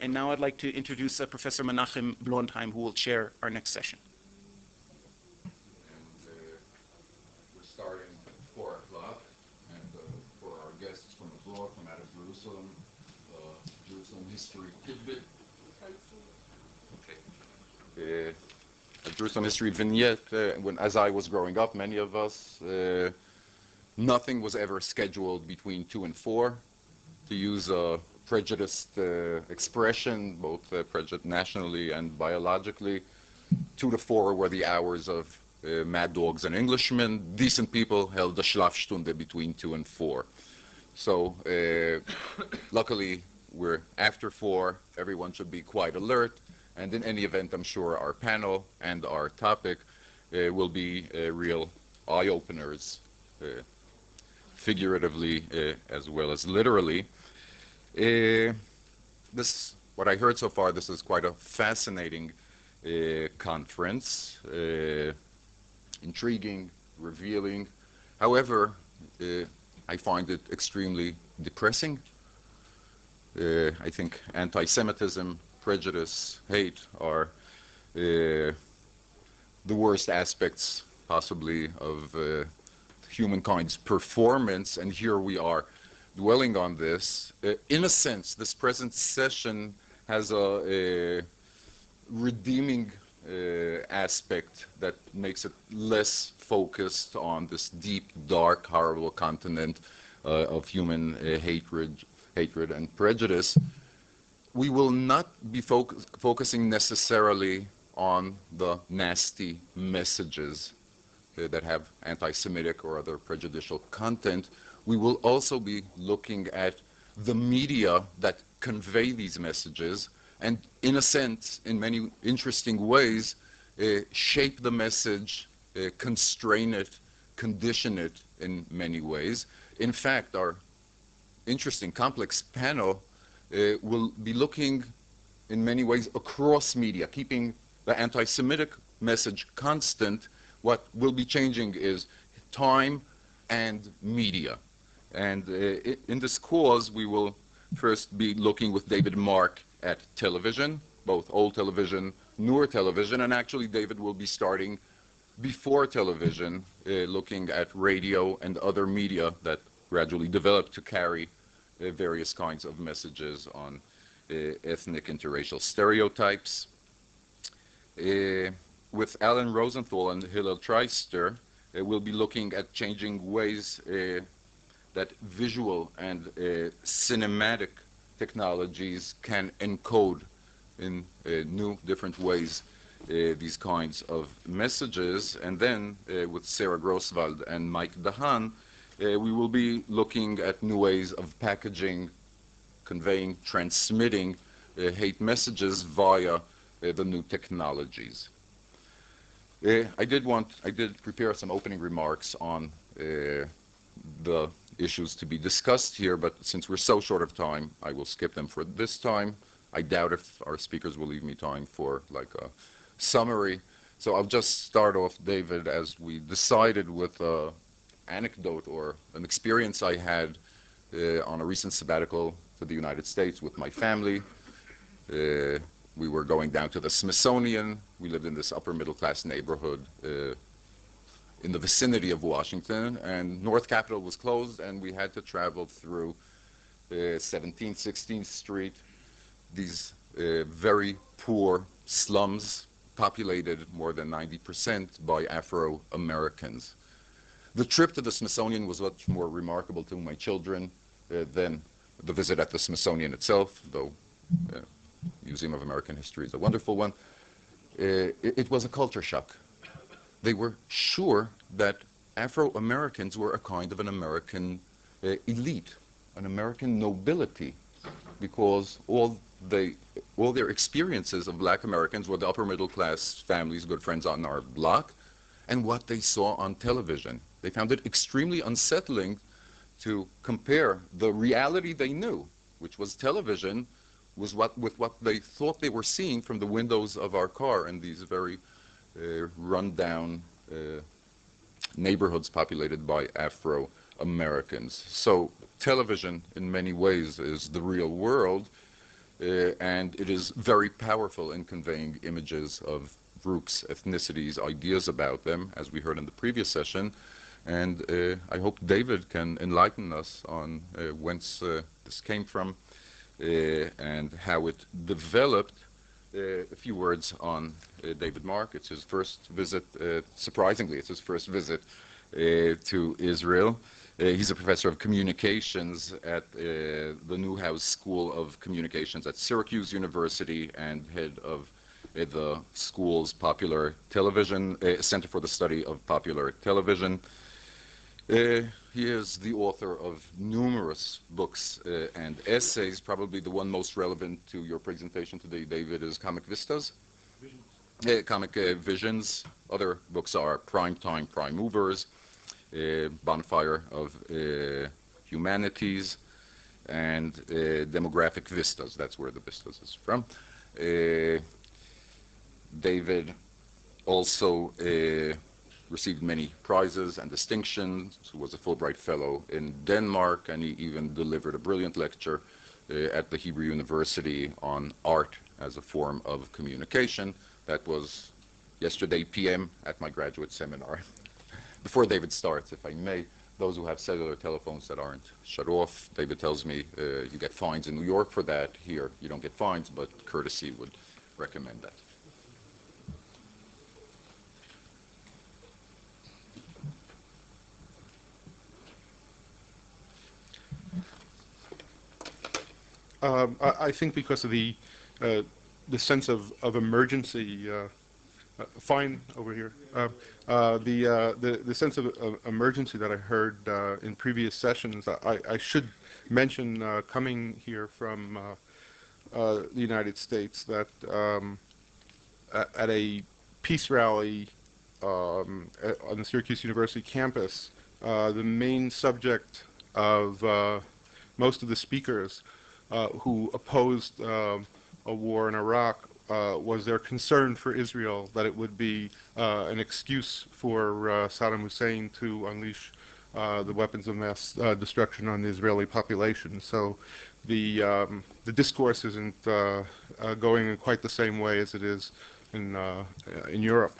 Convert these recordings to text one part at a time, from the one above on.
And now I'd like to introduce uh, Professor Menachem Blondheim, who will chair our next session. And uh, we're starting at 4 o'clock. And uh, for our guests from abroad, from out of Jerusalem, uh, Jerusalem history tidbit. Okay. Uh, Jerusalem history vignette. Uh, when, as I was growing up, many of us, uh, nothing was ever scheduled between 2 and 4. To use a prejudiced uh, expression, both uh, prejudiced nationally and biologically, 2 to 4 were the hours of uh, mad dogs and Englishmen. Decent people held the Schlafstunde between 2 and 4. So luckily, we're after 4. Everyone should be quite alert. And in any event, I'm sure our panel and our topic uh, will be uh, real eye-openers, uh, figuratively as well as literally. Uh, this, what I heard so far, this is quite a fascinating uh, conference, uh, intriguing, revealing. However, uh, I find it extremely depressing. Uh, I think anti-Semitism, prejudice, hate are uh, the worst aspects, possibly, of humankind's performance, and here we are dwelling on this. Uh, in a sense, this present session has a, a redeeming uh, aspect that makes it less focused on this deep, dark, horrible continent uh, of human uh, hatred, hatred and prejudice. We will not be foc focusing necessarily on the nasty messages uh, that have anti-Semitic or other prejudicial content. We will also be looking at the media that convey these messages and in a sense, in many interesting ways, uh, shape the message, uh, constrain it, condition it in many ways. In fact, our interesting complex panel uh, will be looking in many ways across media, keeping the anti-Semitic message constant. What will be changing is time and media. And uh, in this course, we will first be looking with David Marc at television, both old television, newer television, and actually David will be starting before television, uh, looking at radio and other media that gradually developed to carry uh, various kinds of messages on uh, ethnic interracial stereotypes. Uh, with Alan Rosenthal and Hillel Tryster, uh, we'll be looking at changing ways that visual and cinematic technologies can encode in uh, new different ways uh, these kinds of messages. And then uh, with Sara Grosvald and Mike Dahan, we will be looking at new ways of packaging, conveying, transmitting hate messages via the new technologies. Uh, I did want, I did prepare some opening remarks on uh, the issues to be discussed here, but since we're so short of time, I will skip them for this time. I doubt if our speakers will leave me time for like a summary. So I'll just start off, David, as we decided with an anecdote or an experience I had uh, on a recent sabbatical to the United States with my family. Uh, we were going down to the Smithsonian. We lived in this upper middle class neighborhood uh, in the vicinity of Washington, and North Capitol was closed, and we had to travel through uh, 17th, 16th Street, these uh, very poor slums populated more than 90% by Afro-Americans. The trip to the Smithsonian was much more remarkable to my children uh, than the visit at the Smithsonian itself, though uh, Museum of American History is a wonderful one. Uh, it, it was a culture shock they were sure that Afro-Americans were a kind of an American uh, elite, an American nobility, because all they all their experiences of black Americans were the upper middle class families, good friends on our block, and what they saw on television. They found it extremely unsettling to compare the reality they knew, which was television, was what, with what they thought they were seeing from the windows of our car in these very uh, rundown uh, neighborhoods populated by Afro-Americans. So television, in many ways, is the real world. uh, and it is very powerful in conveying images of groups, ethnicities, ideas about them, as we heard in the previous session. And uh, I hope David can enlighten us on uh, whence uh, this came from uh, and how it developed. Uh, a few words on uh, David Marc. It's his first visit, surprisingly, it's his first visit to Israel. Uh, he's a professor of communications at uh, the Newhouse School of Communications at Syracuse University and head of uh, the school's popular television, Center for the Study of Popular Television. He is the author of numerous books and essays. Probably the one most relevant to your presentation today, David, is Comic Vistas. Uh, comic uh, Visions. Other books are Prime Time, Prime Movers, uh, bonfire of uh, humanities and uh, demographic vistas. That's where the vistas is from. David also received many prizes and distinctions. He was a Fulbright Fellow in Denmark, and he even delivered a brilliant lecture uh, at the Hebrew University on art as a form of communication. That was yesterday PM at my graduate seminar. Before David starts, if I may, those who have cellular telephones that aren't shut off, David tells me uh, you get fines in New York for that. Here, you don't get fines, but courtesy would recommend that. Um, I, I, think because of the uh, the sense of, of emergency uh, uh, fine over here. Uh, uh, the, the the sense of, of, emergency that I heard in previous sessions, I, I should mention coming here from the United States that um, at, a peace rally um, at, on the Syracuse University campus, the main subject of most of the speakers uh, who opposed uh, a war in Iraq uh, was their concern for Israel that it would be uh, an excuse for uh, Saddam Hussein to unleash uh, the weapons of mass uh, destruction on the Israeli population. So the um, the discourse isn't uh, going in quite the same way as it is in in Europe.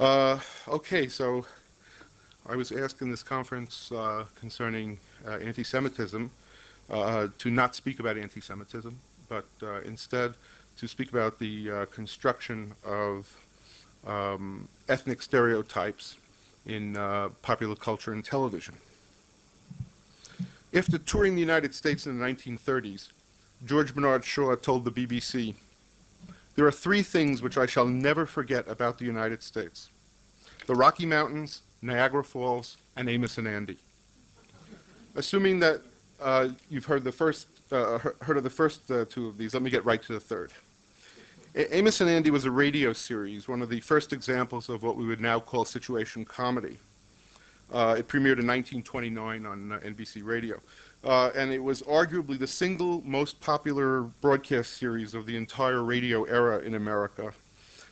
okay, so I was asked in this conference concerning anti-Semitism to not speak about anti-Semitism, but instead to speak about the uh, construction of um, ethnic stereotypes in uh, popular culture and television. After touring the United States in the 1930s, George Bernard Shaw told the BBC, there are three things which I shall never forget about the United States. The Rocky Mountains, Niagara Falls, and Amos and Andy. Assuming that uh, you've heard the first uh, heard of the first uh, two of these. Let me get right to the third. A Amos and Andy was a radio series, one of the first examples of what we would now call situation comedy. Uh, it premiered in 1929 on uh, NBC Radio. Uh, and it was arguably the single most popular broadcast series of the entire radio era in America.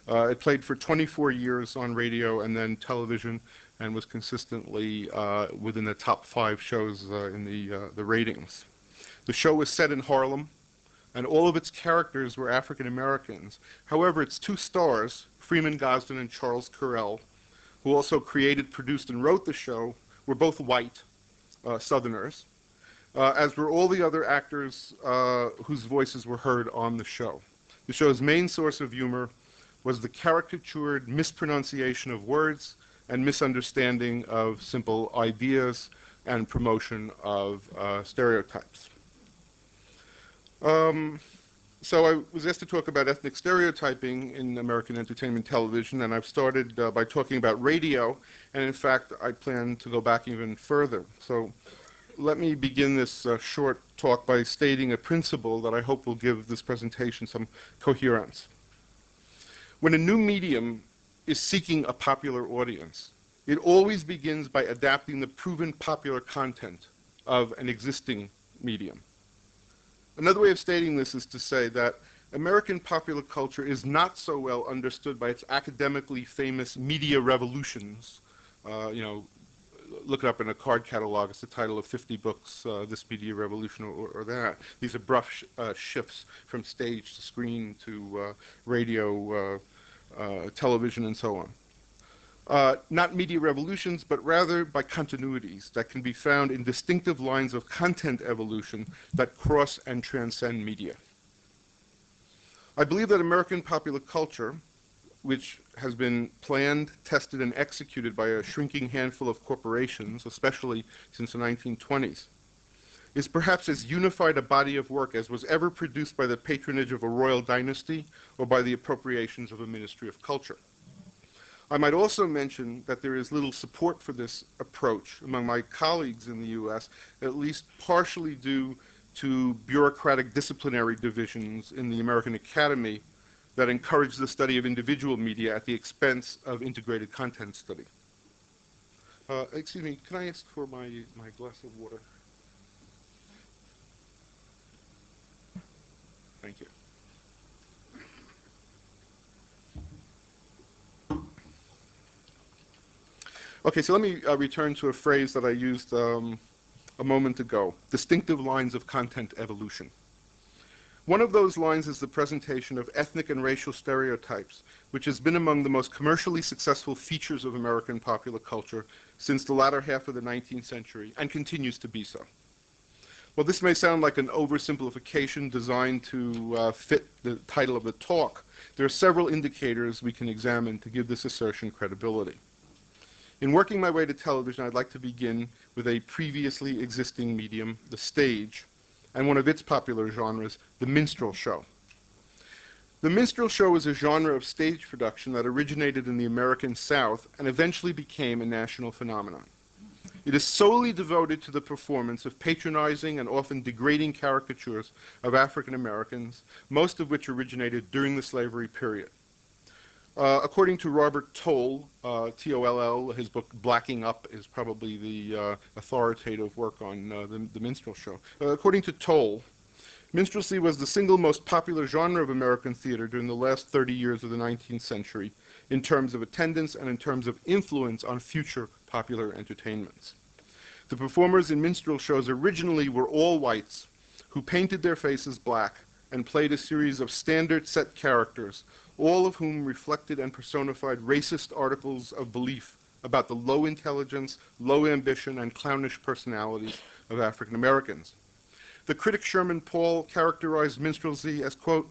It played for 24 years on radio and then television and was consistently uh, within the top five shows uh, in the, the ratings. The show was set in Harlem, and all of its characters were African Americans. However, its two stars, Freeman Gosden and Charles Correll, who also created, produced, and wrote the show, were both white uh, Southerners, uh, as were all the other actors uh, whose voices were heard on the show. The show's main source of humor was the caricatured mispronunciation of words and misunderstanding of simple ideas and promotion of uh, stereotypes. Um, so I was asked to talk about ethnic stereotyping in American entertainment television, and I've started uh, by talking about radio, and in fact, I plan to go back even further. So let me begin this uh, short talk by stating a principle that I hope will give this presentation some coherence. When a new medium is seeking a popular audience, it always begins by adapting the proven popular content of an existing medium. Another way of stating this is to say that American popular culture is not so well understood by its academically famous media revolutions, uh, you know, look it up in a card catalog. It's the title of 50 books, uh, This Media Revolution or, or that. These abrupt sh- uh, shifts from stage to screen to uh, radio, uh, television, and so on. Uh, not media revolutions, but rather by continuities that can be found in distinctive lines of content evolution that cross and transcend media. I believe that American popular culture, which has been planned, tested, and executed by a shrinking handful of corporations, especially since the 1920s, is perhaps as unified a body of work as was ever produced by the patronage of a royal dynasty or by the appropriations of a ministry of culture. I might also mention that there is little support for this approach among my colleagues in the U.S., at least partially due to bureaucratic disciplinary divisions in the American Academy that encourage the study of individual media at the expense of integrated content study. Uh, excuse me, can I ask for my, my glass of water? Thank you. Okay, so let me uh, return to a phrase that I used um, a moment ago, distinctive lines of content evolution. One of those lines is the presentation of ethnic and racial stereotypes, which has been among the most commercially successful features of American popular culture since the latter half of the 19th century and continues to be so. Well, this may sound like an oversimplification designed to uh, fit the title of the talk. There are several indicators we can examine to give this assertion credibility. In working my way to television, I'd like to begin with a previously existing medium, the stage, and one of its popular genres, the minstrel show. The minstrel show is a genre of stage production that originated in the American South and eventually became a national phenomenon. It is solely devoted to the performance of patronizing and often degrading caricatures of African Americans, most of which originated during the slavery period. Uh, according to Robert Toll, uh, T-O-L-L, his book Blacking Up is probably the uh, authoritative work on uh, the, the, minstrel show. Uh, according to Toll, minstrelsy was the single most popular genre of American theater during the last 30 years of the 19th century in terms of attendance and in terms of influence on future popular entertainments. The performers in minstrel shows originally were all whites who painted their faces black and played a series of standard set characters all of whom reflected and personified racist articles of belief about the low intelligence, low ambition, and clownish personalities of African Americans. The critic Sherman Paul characterized minstrelsy as, quote,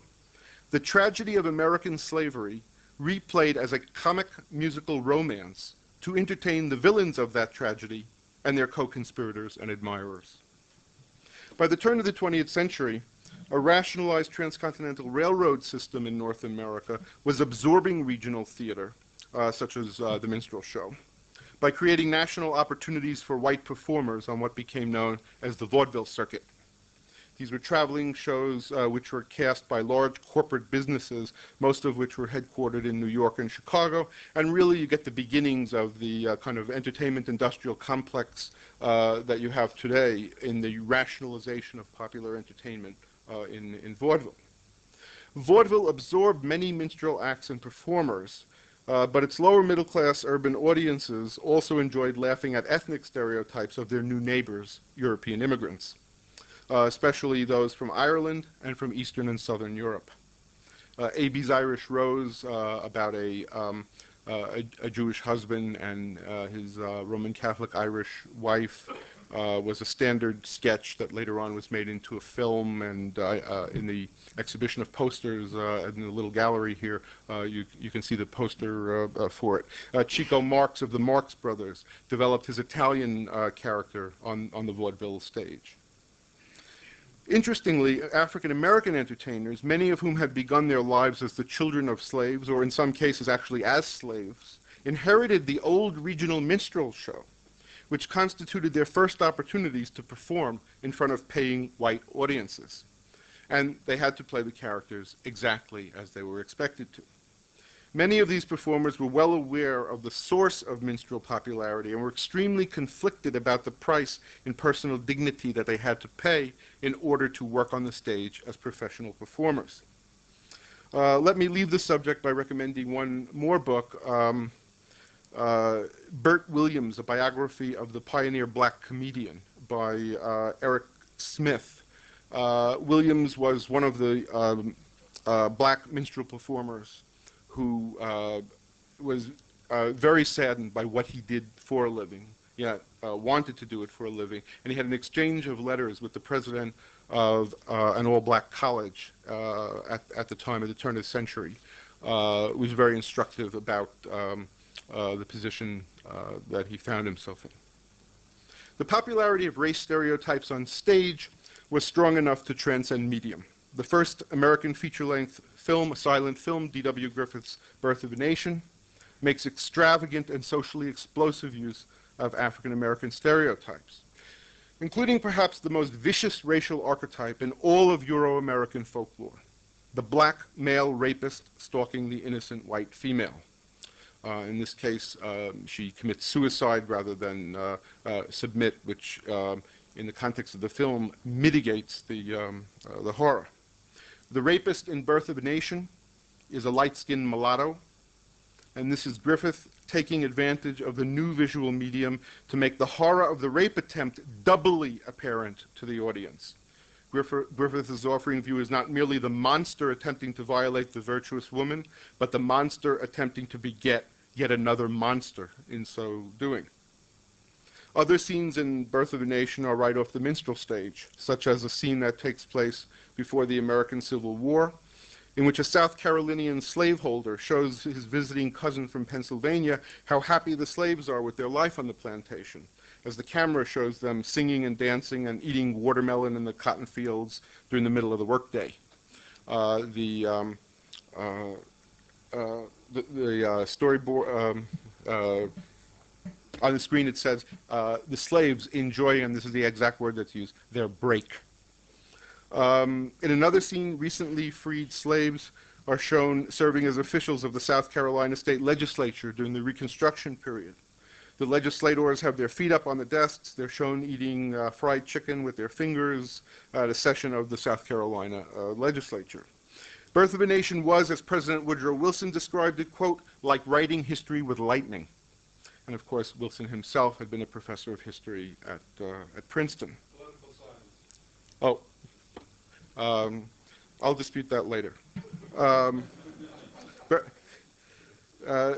the tragedy of American slavery replayed as a comic musical romance to entertain the villains of that tragedy and their co-conspirators and admirers. By the turn of the 20th century, a rationalized transcontinental railroad system in North America was absorbing regional theater, uh, such as uh, the minstrel show, by creating national opportunities for white performers on what became known as the vaudeville circuit. These were traveling shows uh, which were cast by large corporate businesses, most of which were headquartered in New York and Chicago. And really, you get the beginnings of the uh, kind of entertainment industrial complex uh, that you have today in the rationalization of popular entertainment uh, in, in vaudeville. Vaudeville absorbed many minstrel acts and performers, uh, but its lower middle class urban audiences also enjoyed laughing at ethnic stereotypes of their new neighbors, European immigrants, uh, especially those from Ireland and from Eastern and Southern Europe. Uh, Abie's Irish Rose, uh, about a, um, uh, a, a, Jewish husband and his Roman Catholic Irish wife, uh, was a standard sketch that later on was made into a film. And uh, uh in the exhibition of posters uh, in the little gallery here, you, you can see the poster for it. Chico Marx of the Marx Brothers developed his Italian character on, on the vaudeville stage. Interestingly, African American entertainers, many of whom had begun their lives as the children of slaves, or in some cases actually as slaves, inherited the old regional minstrel show which constituted their first opportunities to perform in front of paying white audiences. And they had to play the characters exactly as they were expected to. Many of these performers were well aware of the source of minstrel popularity and were extremely conflicted about the price in personal dignity that they had to pay in order to work on the stage as professional performers. Uh, let me leave the subject by recommending one more book, um, uh, Bert Williams, a biography of the pioneer black comedian by uh, Eric Smith. Uh, Williams was one of the um, uh, black minstrel performers who uh, was uh, very saddened by what he did for a living, yet wanted to do it for a living. And he had an exchange of letters with the president of an all-black college at, at the time, at the turn of the century. Uh, was very instructive about um, uh, the position uh, that he found himself in. The popularity of race stereotypes on stage was strong enough to transcend medium. The first American feature-length film, a silent film, D.W. Griffith's Birth of a Nation, makes extravagant and socially explosive use of African American stereotypes, including perhaps the most vicious racial archetype in all of Euro-American folklore, the black male rapist stalking the innocent white female. Uh, in this case, um, she commits suicide rather than uh, uh, submit, which, um, in the context of the film, mitigates the, um, the horror. The rapist in Birth of a Nation is a light-skinned mulatto, and this is Griffith taking advantage of the new visual medium to make the horror of the rape attempt doubly apparent to the audience. Griffith, Griffith is offering viewers not merely the monster attempting to violate the virtuous woman, but the monster attempting to beget yet another monster in so doing. Other scenes in Birth of a Nation are right off the minstrel stage, such as a scene that takes place before the American Civil War, in which a South Carolinian slaveholder shows his visiting cousin from Pennsylvania how happy the slaves are with their life on the plantation, as the camera shows them singing and dancing and eating watermelon in the cotton fields during the middle of the workday. Uh, the, um, uh, uh, the, the uh, storyboard, um, uh, on the screen it says, uh, the slaves enjoy, and this is the exact word that's used, their break. Um, in another scene, recently freed slaves are shown serving as officials of the South Carolina State Legislature during the Reconstruction period. The legislators have their feet up on the desks. They're shown eating uh, fried chicken with their fingers at a session of the South Carolina uh, legislature. Birth of a Nation was, as President Woodrow Wilson described it, quote, like writing history with lightning. And of course, Wilson himself had been a professor of history at, uh, at Princeton. Oh, um, I'll dispute that later. Um, but, uh,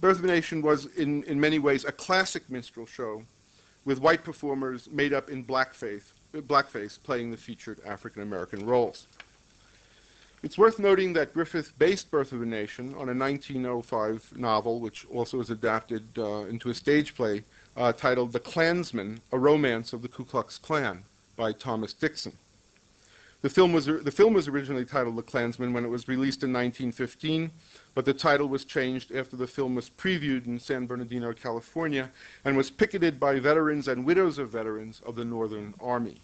Birth of a Nation was, in, in many ways, a classic minstrel show with white performers made up in blackface, blackface playing the featured African American roles. It's worth noting that Griffith based Birth of a Nation on a 1905 novel, which also was adapted uh, into a stage play uh, titled The Klansman, A Romance of the Ku Klux Klan by Thomas Dixon. The film, was, the film was originally titled The Klansman when it was released in 1915, but the title was changed after the film was previewed in San Bernardino, California, and was picketed by veterans and widows of veterans of the Northern Army.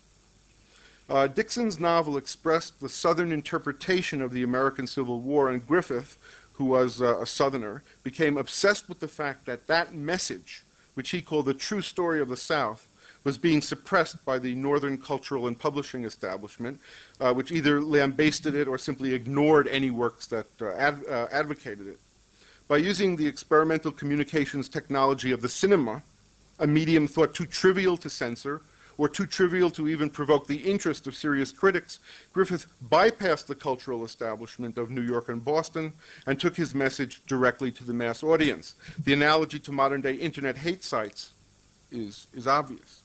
Uh, Dixon's novel expressed the Southern interpretation of the American Civil War, and Griffith, who was uh, a Southerner, became obsessed with the fact that that message, which he called the true story of the South, was being suppressed by the Northern cultural and publishing establishment, uh, which either lambasted it or simply ignored any works that uh, ad uh, advocated it. By using the experimental communications technology of the cinema, a medium thought too trivial to censor, or too trivial to even provoke the interest of serious critics, Griffith bypassed the cultural establishment of New York and Boston and took his message directly to the mass audience. The analogy to modern-day internet hate sites is, is obvious.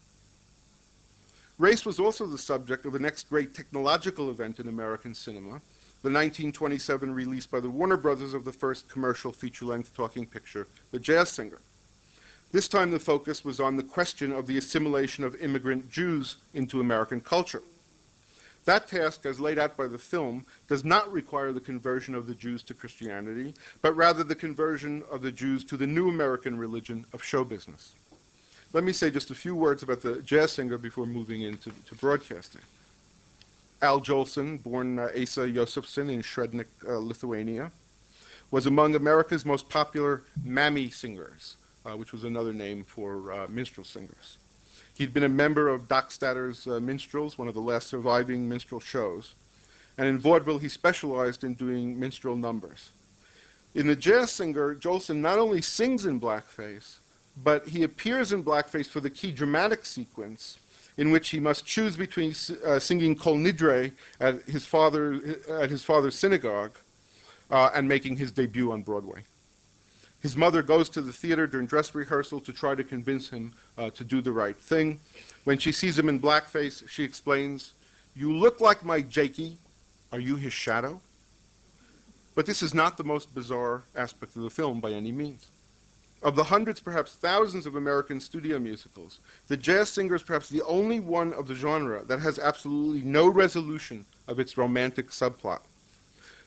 Race was also the subject of the next great technological event in American cinema, the 1927 release by the Warner Brothers of the first commercial feature-length talking picture, The Jazz Singer. This time the focus was on the question of the assimilation of immigrant Jews into American culture. That task, as laid out by the film, does not require the conversion of the Jews to Christianity, but rather the conversion of the Jews to the new American religion of show business. Let me say just a few words about the jazz singer before moving into to broadcasting. Al Jolson, born uh, Asa Josephson in Shrednik, uh, Lithuania, was among America's most popular mammy singers, uh, which was another name for uh, minstrel singers. He'd been a member of Dockstader's uh, Minstrels, one of the last surviving minstrel shows. And in vaudeville, he specialized in doing minstrel numbers. In The Jazz Singer, Jolson not only sings in blackface, but he appears in blackface for the key dramatic sequence in which he must choose between uh, singing Kol Nidre at his, father, at his father's synagogue uh, and making his debut on Broadway. His mother goes to the theater during dress rehearsal to try to convince him uh, to do the right thing. When she sees him in blackface, she explains, You look like my Jakey. Are you his shadow? But this is not the most bizarre aspect of the film by any means. Of the hundreds, perhaps thousands of American studio musicals, The Jazz Singer is perhaps the only one of the genre that has absolutely no resolution of its romantic subplot.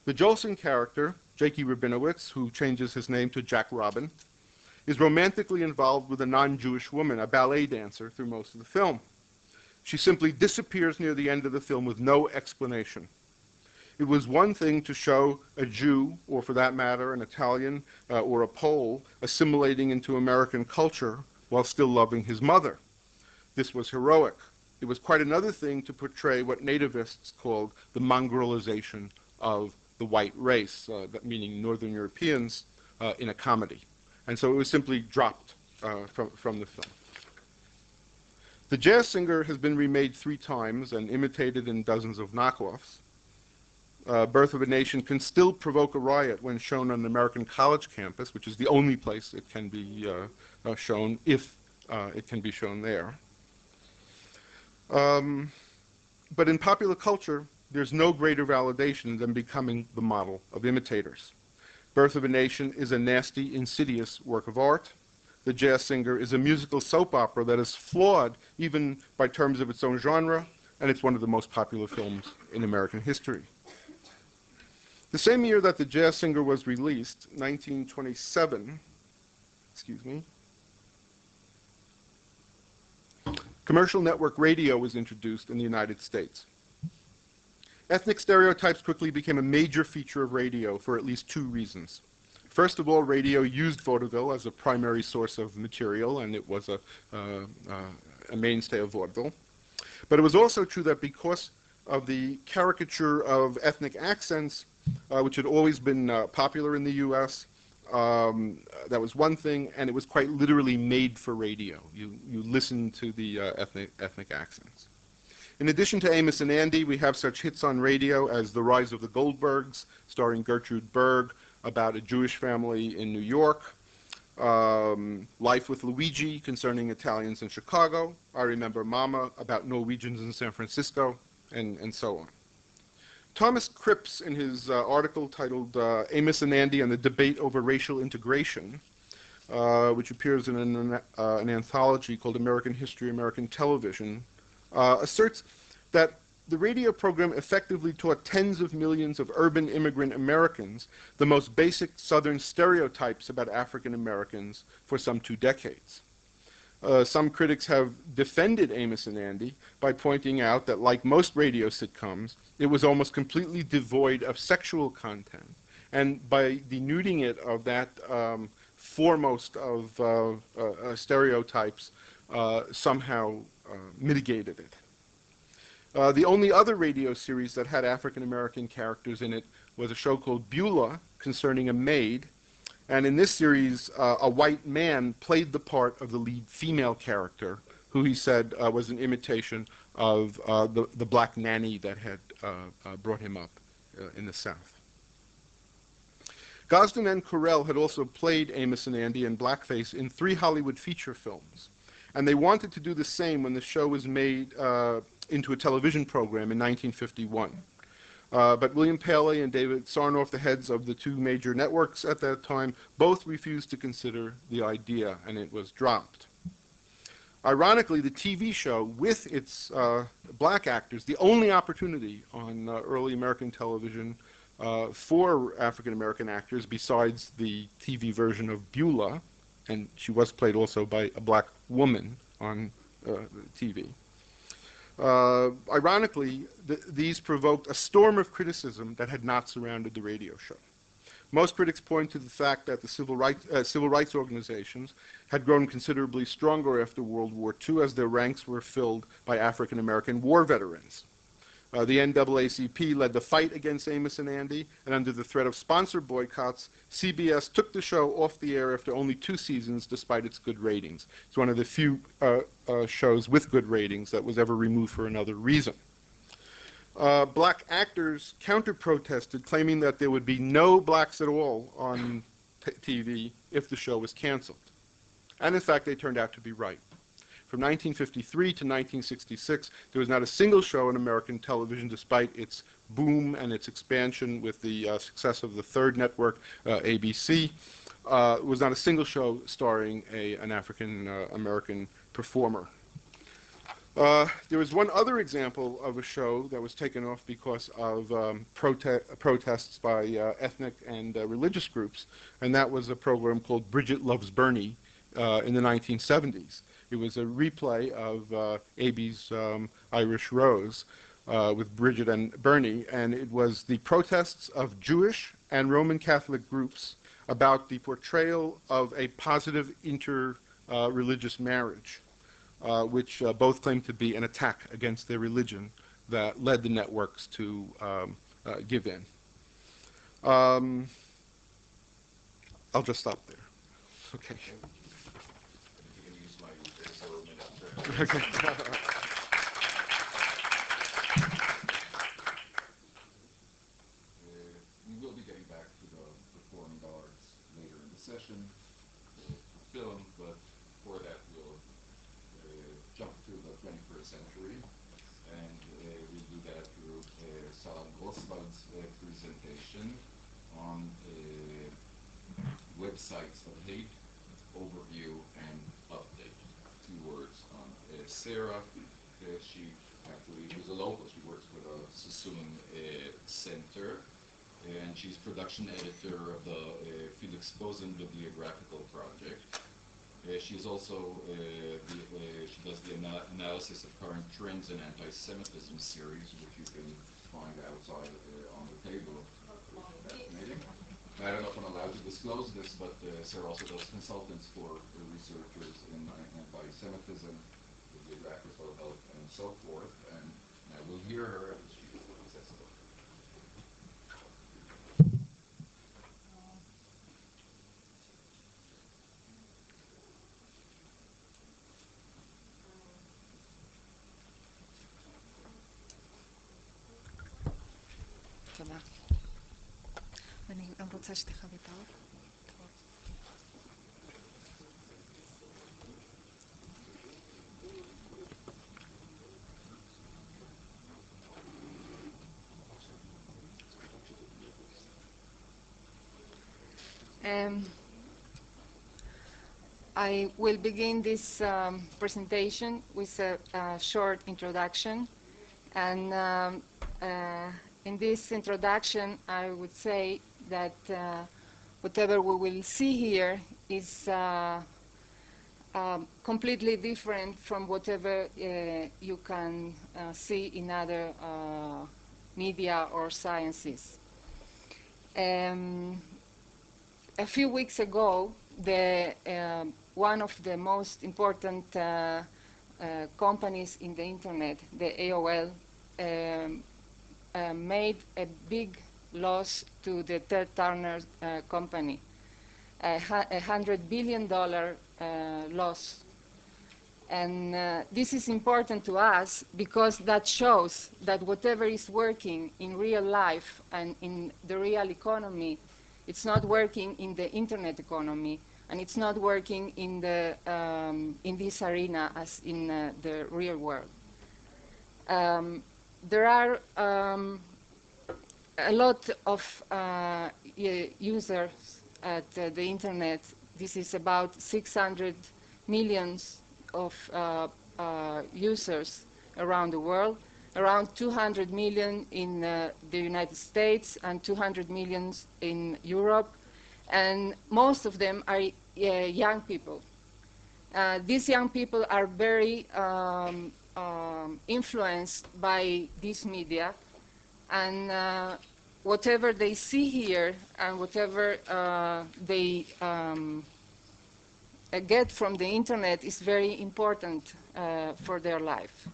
The Jolson character, Jakey Rabinowitz, who changes his name to Jack Robin, is romantically involved with a non-Jewish woman, a ballet dancer, through most of the film. She simply disappears near the end of the film with no explanation. It was one thing to show a Jew, or for that matter, an Italian uh, or a Pole, assimilating into American culture while still loving his mother. This was heroic. It was quite another thing to portray what nativists called the mongrelization of the white race, uh, meaning Northern Europeans, uh, in a comedy. And so it was simply dropped uh, from, from the film. The Jazz Singer has been remade three times and imitated in dozens of knockoffs uh, Birth of a Nation can still provoke a riot when shown on an American college campus, which is the only place it can be uh, uh, shown, if uh, it can be shown there. Um, but in popular culture, there's no greater validation than becoming the model of imitators. Birth of a Nation is a nasty, insidious work of art. The Jazz Singer is a musical soap opera that is flawed even by terms of its own genre, and it's one of the most popular films in American history. The same year that The Jazz Singer was released, 1927, excuse me, commercial network radio was introduced in the United States. Ethnic stereotypes quickly became a major feature of radio for at least two reasons. First of all, radio used vaudeville as a primary source of material, and it was a, uh, uh, a mainstay of vaudeville. But it was also true that because of the caricature of ethnic accents, uh, which had always been uh, popular in the U.S. Um, that was one thing, and it was quite literally made for radio. You, you listened to the uh, ethnic, ethnic accents. In addition to Amos and Andy, we have such hits on radio as The Rise of the Goldbergs, starring Gertrude Berg, about a Jewish family in New York. Um, Life with Luigi, concerning Italians in Chicago. I Remember Mama, about Norwegians in San Francisco, and, and so on. Thomas Cripps, in his uh, article titled uh, Amos and Andy and the Debate Over Racial Integration, uh, which appears in an, uh, an, anthology called American History, American Television, uh, asserts that the radio program effectively taught tens of millions of urban immigrant Americans the most basic Southern stereotypes about African Americans for some two decades. Uh, some critics have defended Amos and Andy by pointing out that, like most radio sitcoms, it was almost completely devoid of sexual content. And by denuding it of that um, foremost of uh, uh, stereotypes, uh, somehow uh, mitigated it. Uh, the only other radio series that had African American characters in it was a show called Beulah concerning a maid and in this series, uh, a white man played the part of the lead female character, who he said uh, was an imitation of uh, the, the black nanny that had uh, uh, brought him up uh, in the South. Gosden and Correll had also played Amos and Andy in blackface in three Hollywood feature films. And they wanted to do the same when the show was made into a television program in 1951. Uh, but William Paley and David Sarnoff, the heads of the two major networks at that time, both refused to consider the idea, and it was dropped. Ironically, the TV show, with its uh, black actors, the only opportunity on uh, early American television uh, for African American actors besides the TV version of Beulah, and she was played also by a black woman on uh, TV. Uh, ironically, th these provoked a storm of criticism that had not surrounded the radio show. Most critics point to the fact that the civil, right, uh, civil rights organizations had grown considerably stronger after World War II as their ranks were filled by African American war veterans. Uh, the NAACP led the fight against Amos and Andy, and under the threat of sponsor boycotts, CBS took the show off the air after only two seasons despite its good ratings. It's one of the few uh, uh, shows with good ratings that was ever removed for another reason. Uh, black actors counter-protested, claiming that there would be no blacks at all on TV if the show was canceled. And in fact, they turned out to be right. From 1953 to 1966, there was not a single show on American television, despite its boom and its expansion with the uh, success of the third network, uh, ABC. Uh, was not a single show starring a, an African uh, American performer. Uh, there was one other example of a show that was taken off because of um, prote- protests by uh, ethnic and uh, religious groups, and that was a program called Bridget Loves Bernie uh, in the 1970s. It was a replay of uh, Abie's um, Irish Rose uh, with Bridget and Bernie, and it was the protests of Jewish and Roman Catholic groups about the portrayal of a positive inter-religious marriage uh, which uh, both claimed to be an attack against their religion that led the networks to um, uh, give in. Um, I'll just stop there. Okay. Okay. Uh, We will be getting back to the performing arts later in the session, film, but for that we'll uh, jump to the 21st century, and uh, we'll do that through uh, Grosvald's uh, presentation on uh, websites of hate, overview, and update. Two words on uh, Sara. Uh, she actually she's a local. She works for the Sassoon uh, Center, and she's production editor of the uh, Felix Posen Bibliographical Project. Uh, she's also uh, the, uh, she does the ana- analysis of current trends in anti-Semitism series, which you can find outside uh, on the table. Fascinating. I don't know if I'm allowed to disclose this, but uh, Sara also does consultants for researchers in uh, anti-Semitism, bibliographical help, and so forth. And I will hear her as she says so. תודה. אני גם רוצה שתכבי את האור. Um, I will begin this um, presentation with a, a short introduction. And um, uh, in this introduction, I would say that uh, whatever we will see here is uh, um, completely different from whatever uh, you can uh, see in other uh, media or sciences. Um, a few weeks ago, the, um, one of the most important uh, uh, companies in the internet, the AOL, um, uh, made a big loss to the Ted Turner uh, company, a a hundred billion dollar uh, loss. And uh, this is important to us because that shows that whatever is working in real life and in the real economy, it's not working in the internet economy, and it's not working in, the, um, in this arena as in uh, the real world. Um, there are um, a lot of uh, users at uh, the internet. This is about 600 millions of uh, uh, users around the world, around 200 million in uh, the United States and 200 million in Europe, and most of them are uh, young people. Uh, these young people are very um, um, influenced by this media, and uh, whatever they see here and whatever uh, they um, get from the internet is very important uh, for their life.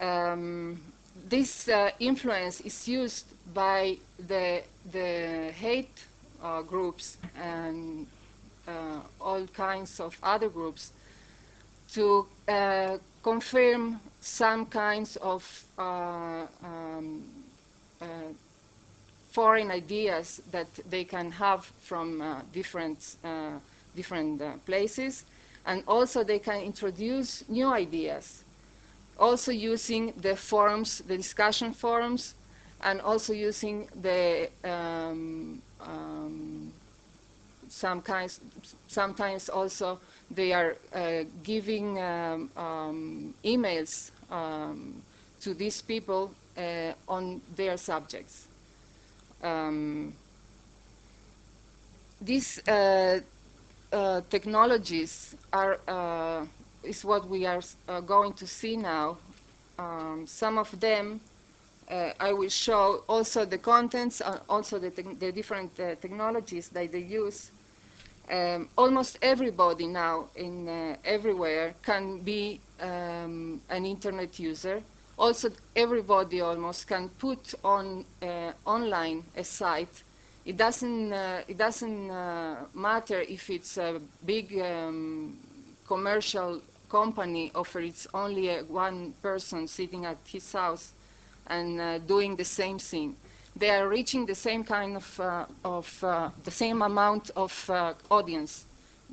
Um, this uh, influence is used by the, the hate uh, groups and uh, all kinds of other groups to uh, confirm some kinds of uh, um, uh, foreign ideas that they can have from different, different places. And also they can introduce new ideas, also using the forums, the discussion forums, and also using the um, um, some kinds, sometimes also they are uh, giving um, um, emails um, to these people uh, on their subjects. Um, these uh, uh, technologies are uh, is what we are uh, going to see now. Um, some of them uh, I will show also the contents, uh, also the, tech- the different uh, technologies that they use. Um, almost everybody now in uh, everywhere can be um, an internet user. Also, everybody almost can put on uh, online a site. It doesn't uh, it doesn't uh, matter if it's a big um, commercial company it's only one person sitting at his house and uh, doing the same thing. They are reaching the same kind of, uh, of uh, the same amount of uh, audience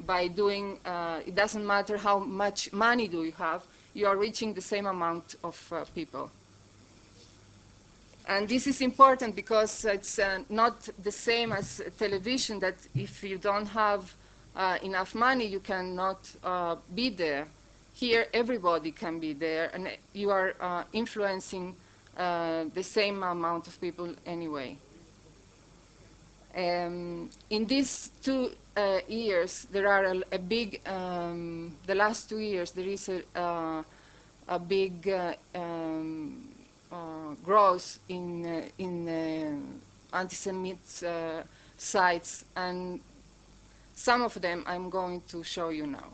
by doing, uh, it doesn't matter how much money do you have, you are reaching the same amount of people. And this is important because it's not the same as television that if you don't have uh, enough money, you cannot uh, be there. Here, everybody can be there, and you are uh, influencing uh, the same amount of people anyway. Um, in these two uh, years, there are a, a big, um, the last two years, there is a, uh, a big uh, um, uh, growth in, in anti-Semite sites, and some of them I'm going to show you now.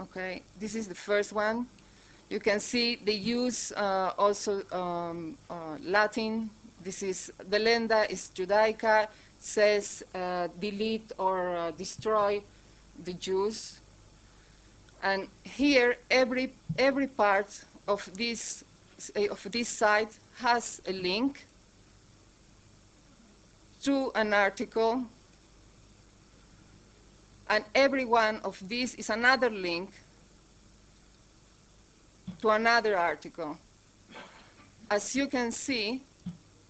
Okay, this is the first one. You can see they use uh, also um, uh, Latin. This is delenda est Judaica, says uh, delete or uh, destroy the Jews. And here, every every part of this of this site has a link to an article, and every one of these is another link to another article. As you can see,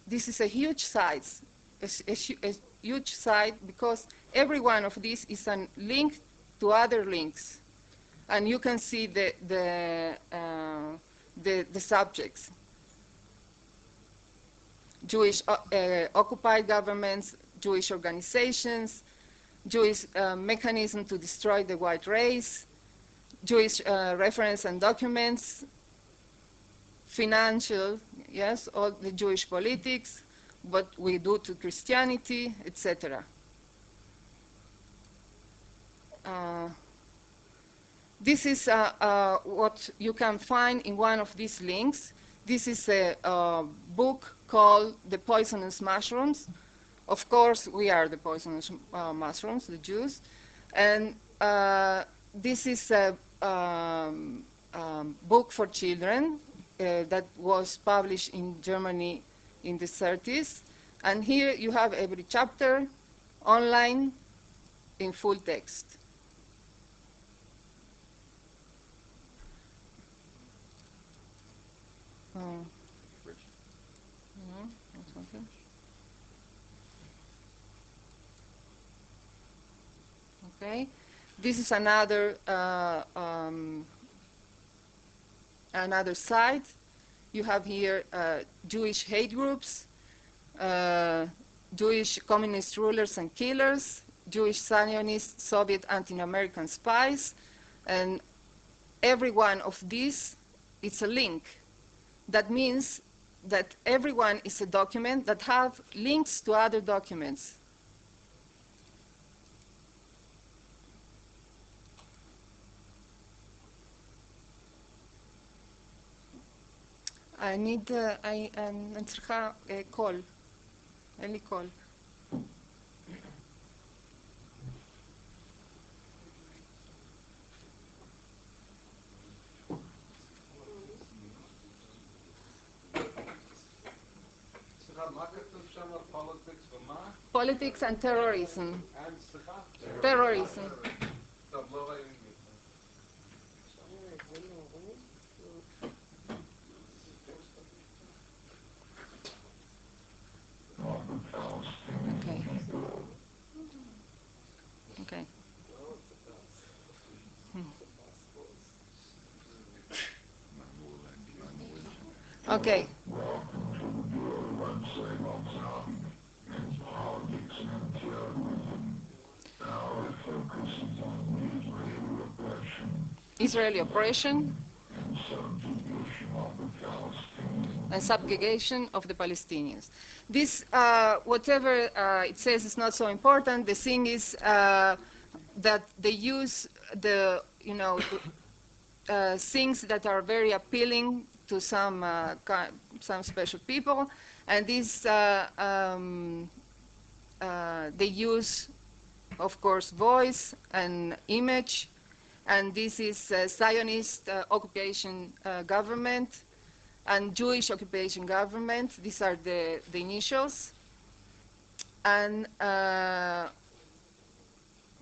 this is a huge size, a, a a huge site because every one of these is a link to other links. And you can see the, the, uh, the, the subjects. Jewish uh, uh, occupied governments, Jewish organizations, Jewish uh, mechanism to destroy the white race, Jewish uh, reference and documents, financial, yes, all the Jewish politics, what we do to Christianity, etc. Uh, this is uh, uh, what you can find in one of these links. This is a, uh book called The Poisonous Mushrooms. Of course, we are the poisonous uh, mushrooms, the Jews. And uh, this is a um, um, book for children uh, that was published in Germany in the 30s. And here you have every chapter online in full text. Oh. No, that's okay. Okay, this is another uh, um, another site. You have here uh, Jewish hate groups, uh, Jewish communist rulers and killers, Jewish Zionist Soviet anti-American spies, and every one of these it's a link. That means that everyone is a document that have links to other documents. אני need, uh, I, אני צריכה uh, קול. אין לי קול. סליחה, מה כתוב שם על פוליטיקס ומה? Politics and terrorism. אין, סליחה? Terrorism. Okay. Israeli oppression and subjugation of the Palestinians. This, uh, whatever uh, it says, is not so important. The thing is uh, that they use the, you know, uh, things that are very appealing to some uh, some special people, and these uh, um, uh, they use, of course, voice and image, and this is uh, Zionist uh, occupation uh, government and Jewish occupation government. These are the, the initials. And uh,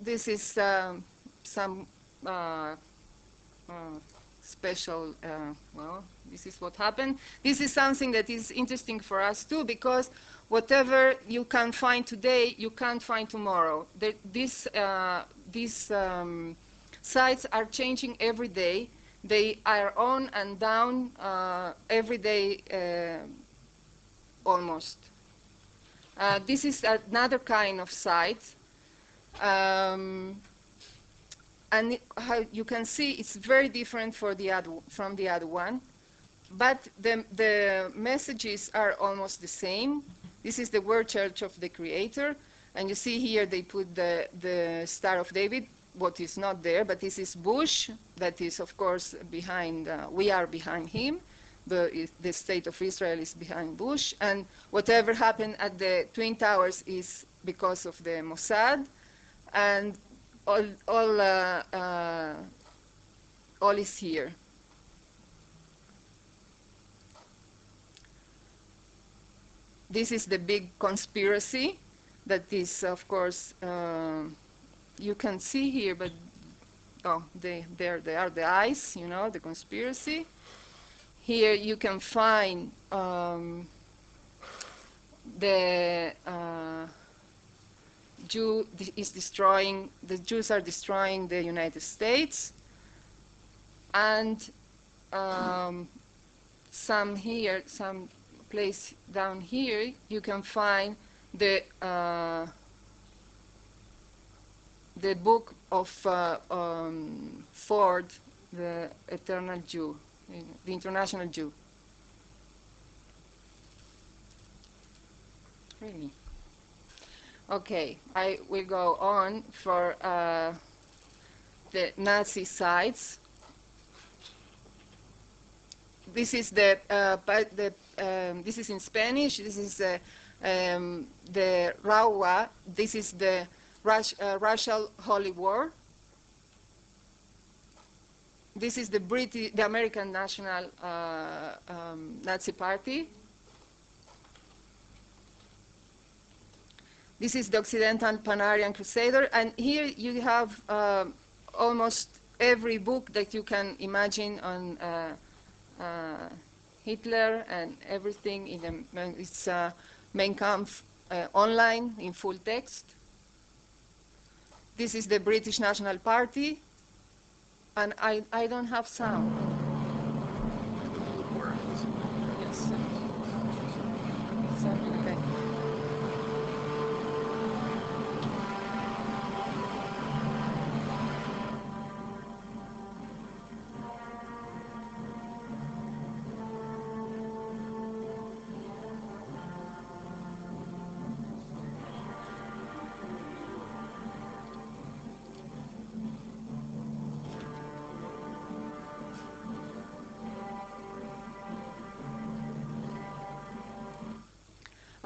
this is um, some uh, uh, special, uh, well, this is what happened. This is something that is interesting for us too, because whatever you can find today, you can't find tomorrow. The, this, uh, these um, sites are changing every day. They are on and down uh, every day, uh, almost. Uh, this is another kind of site. Um, and how you can see it's very different for the other, from the other one. But the, the messages are almost the same. This is the World Church of the Creator. And you see here they put the, the Star of David, what is not there, but this is Bush, that is, of course, behind, uh, we are behind him. The, the state of Israel is behind Bush. And whatever happened at the Twin Towers is because of the Mossad. And all, all, uh, uh, all is here. This is the big conspiracy that is, of course, uh, you can see here, but oh, they, there they are the eyes, you know, the conspiracy. Here you can find um, the uh, Jew is destroying, the Jews are destroying the United States, and um, some here, some place down here, you can find the uh, the book of uh, um, Ford, the Eternal Jew, the International Jew. Really? Okay, I will go on for uh, the Nazi sites. This is the, uh, the um, this is in Spanish. This is uh, um, the Rawa. This is the Rus- uh, Russian Holy War. This is the British, the American National uh, um, Nazi Party. This is the Occidental Panarian Crusader, and here you have um, almost every book that you can imagine on uh, uh, Hitler and everything in the, it's uh, Mein Kampf uh, online in full text. This is the British National Party, and I, I don't have sound.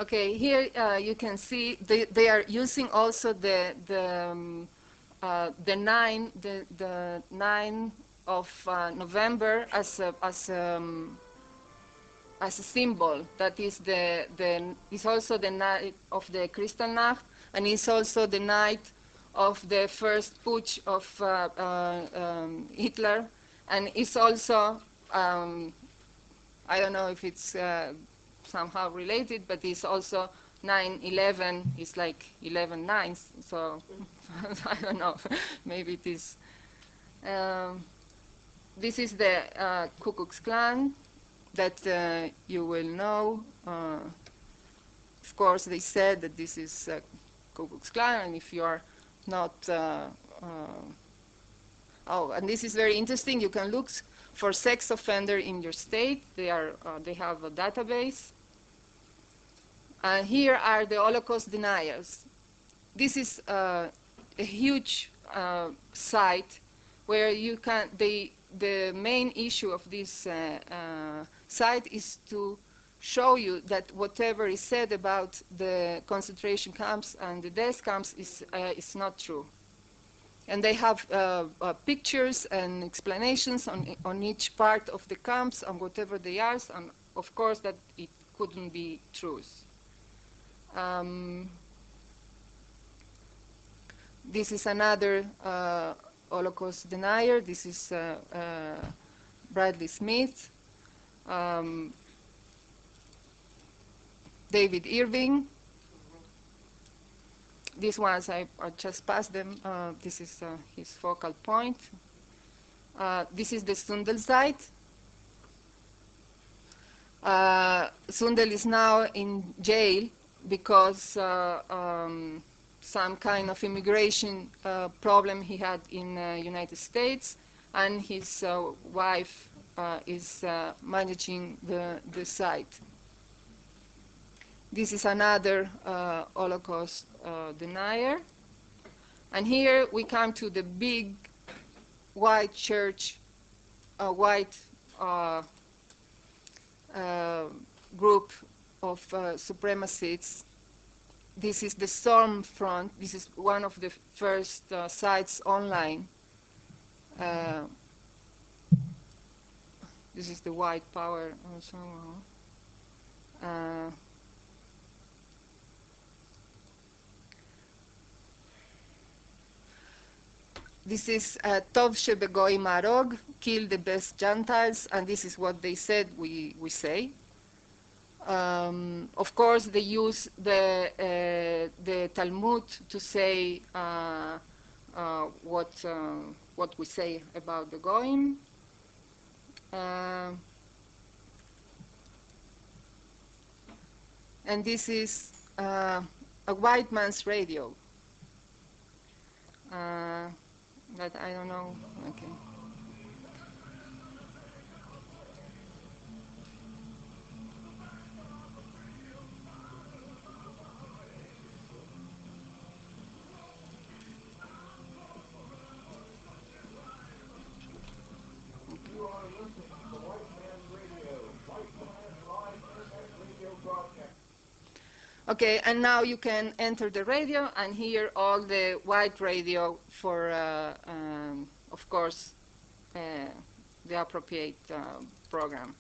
Okay, here uh, you can see they, they are using also the the um, uh, the nine the the nine of uh, November as a, as um, as a symbol. That is the the is also the night of the Kristallnacht and is also the night of the first putsch of uh, uh, um, Hitler, and it's also um, I don't know if it's uh, somehow related, but it's also 9-11 is like 11 nines, so I don't know, maybe it is. Um, this is the uh, Ku Klux Klan that uh, you will know. Uh, of course, they said that this is uh, Ku Klux Klan, and if you are not, uh, uh, oh, and this is very interesting. You can look for sex offender in your state. They are, uh, they have a database. And here are the Holocaust deniers. This is uh, a huge uh, site where you can, the main issue of this uh, uh, site is to show you that whatever is said about the concentration camps and the death camps is, uh, is not true. And they have uh, uh, pictures and explanations on, on each part of the camps and whatever they are, and of course that it couldn't be truth. Um, this is another uh, Holocaust denier. This is uh, uh, Bradley Smith. Um, David Irving. These ones, I, I just passed them. Uh, this is uh, his focal point. Uh, this is the Zündel site. Zündel is now in jail because uh, um, some kind of immigration uh, problem he had in the United States, and his wife is managing the, the site. This is another uh, Holocaust uh, denier. And here we come to the big white church, uh, white group of supremacists. This is the Stormfront. This is one of the first sites online. this is the white power also. Uh, This is uh, Tov Shebegoy Marog, kill the best Gentiles, and this is what they said we, we say. Um, of course, they use the, uh, the Talmud to say uh, uh what, uh, what we say about the Goyim. Uh, and this is a white man's radio. But I don't know. Okay. Okay, and now you can enter the radio and hear all the white radio for, uh, um, of course, uh, the appropriate uh, program.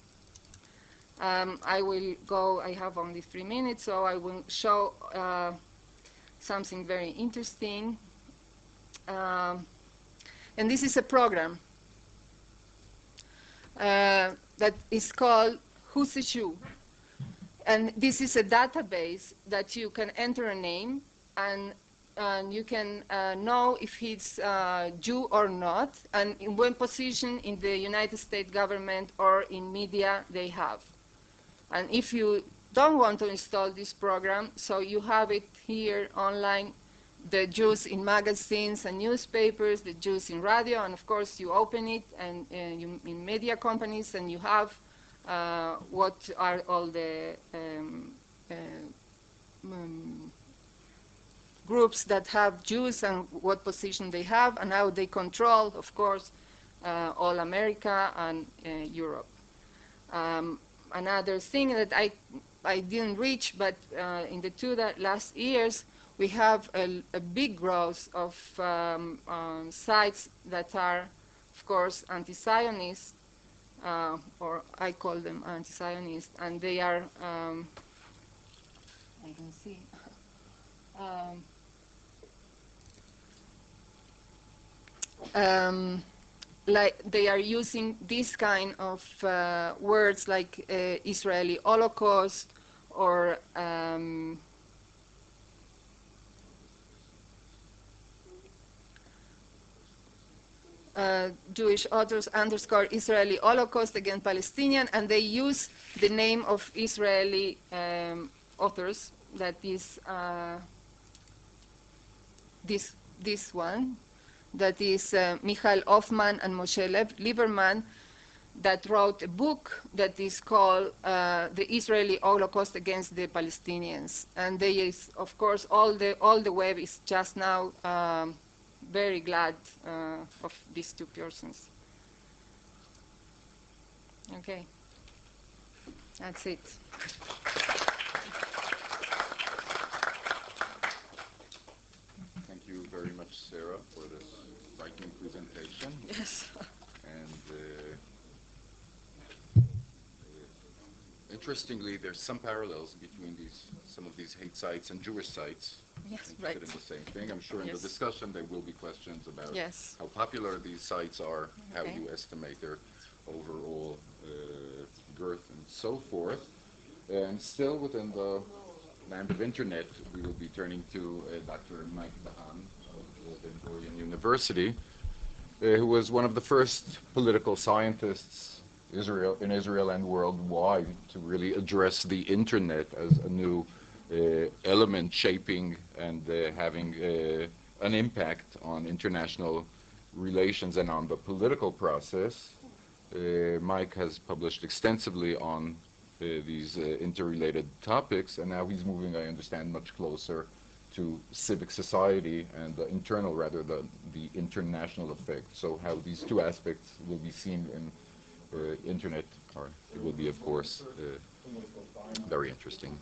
Um, I will go, I have only three minutes, so I will show uh, something very interesting. Um, and this is a program uh, that is called Who's the Jew? And this is a database that you can enter a name and, and you can uh, know if he's uh, Jew or not, and in what position in the United States government or in media they have. And if you don't want to install this program, so you have it here online, the Jews in magazines and newspapers, the Jews in radio, and of course you open it and uh, you, in media companies and you have uh, what are all the um, uh, um, groups that have Jews and what position they have and how they control, of course, uh, all America and uh, Europe. Um, another thing that I I didn't reach, but uh, in the two last years, we have a, a big growth of um, um, sites that are, of course, anti-Zionist, uh, or I call them anti-Zionist, and they are, um, I can see, um, um, like they are using this kind of uh, words like uh, Israeli Holocaust or um, uh, Jewish authors underscore Israeli Holocaust against Palestinian, and they use the name of Israeli um, authors. That is uh, this this one, that is uh, Michael Hoffman and Moshe Lieberman, that wrote a book that is called uh, "The Israeli Holocaust Against the Palestinians." And they is, of course, all the all the web is just now um, very glad uh, of these two persons. Okay, that's it. Thank you very much, Sara, for this striking presentation. Yes. And uh, interestingly, there's some parallels between these, some of these hate sites and Jewish sites. Yes, right. Interested in the same thing. I'm sure in the Yes. discussion, there will be questions about Yes. how popular these sites are, how Okay. you estimate their overall uh, girth and so forth. And still within the land of internet, we will be turning to uh, Dr. Mike Dahan of Ben Gurion University, uh, who was one of the first political scientists Israel, in Israel and worldwide to really address the internet as a new element shaping and uh, having uh, an impact on international relations and on the political process. Uh, Mike has published extensively on uh, these uh, interrelated topics, and now he's moving, I understand, much closer to civic society and the internal, rather than the international effect. So how these two aspects will be seen in uh, internet, or it will be, of course, uh, very interesting.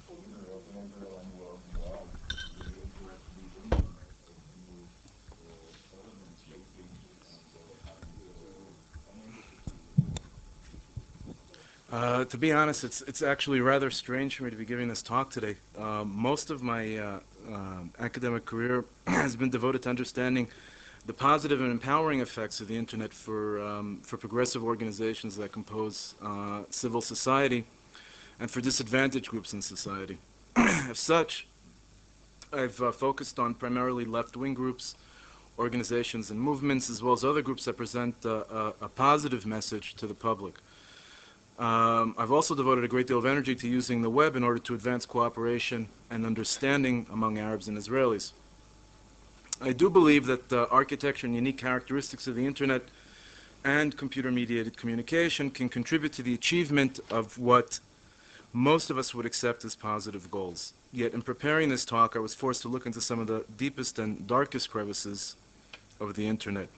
Uh, to be honest, it's it's actually rather strange for me to be giving this talk today. Um, most of my uh, um academic career has been devoted to understanding the positive and empowering effects of the internet for um, for progressive organizations that compose uh, civil society and for disadvantaged groups in society. as such, I've uh, focused on primarily left-wing groups, organizations, and movements, as well as other groups that present uh, a, a positive message to the public. Um, I've also devoted a great deal of energy to using the web in order to advance cooperation and understanding among Arabs and Israelis. I do believe that the architecture and unique characteristics of the internet and computer-mediated communication can contribute to the achievement of what most of us would accept as positive goals. Yet in preparing this talk, I was forced to look into some of the deepest and darkest crevices of the internet.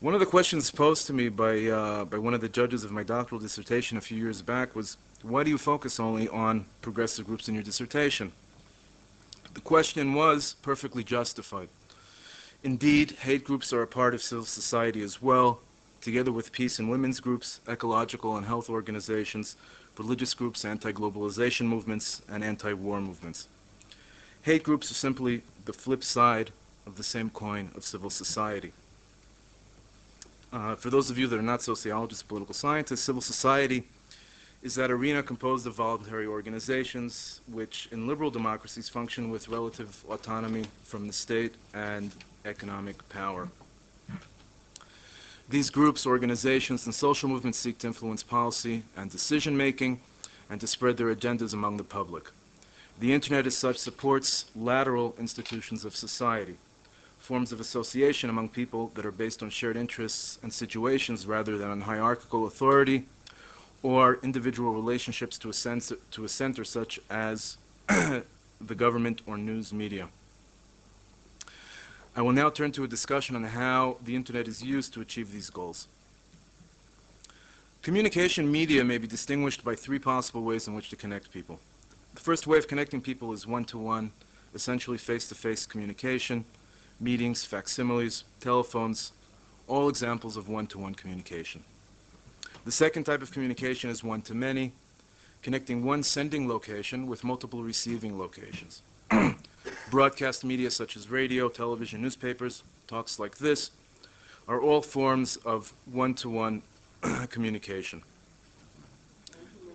One of the questions posed to me by, uh, by one of the judges of my doctoral dissertation a few years back was, why do you focus only on progressive groups in your dissertation? The question was perfectly justified. Indeed, hate groups are a part of civil society as well, together with peace and women's groups, ecological and health organizations, religious groups, anti-globalization movements, and anti-war movements. Hate groups are simply the flip side of the same coin of civil society. Uh, for those of you that are not sociologists, political scientists, civil society is that arena composed of voluntary organizations which in liberal democracies function with relative autonomy from the state and economic power. These groups, organizations, and social movements seek to influence policy and decision-making and to spread their agendas among the public. The internet as such supports lateral institutions of society, forms of association among people that are based on shared interests and situations rather than on hierarchical authority or individual relationships to a, sense, to a center such as the government or news media. I will now turn to a discussion on how the internet is used to achieve these goals. Communication media may be distinguished by three possible ways in which to connect people. The first way of connecting people is one-to-one, essentially face-to-face communication, meetings, facsimiles, telephones, all examples of one-to-one communication. The second type of communication is one-to-many, connecting one sending location with multiple receiving locations. Broadcast media such as radio, television, newspapers, talks like this, are all forms of one-to-one communication.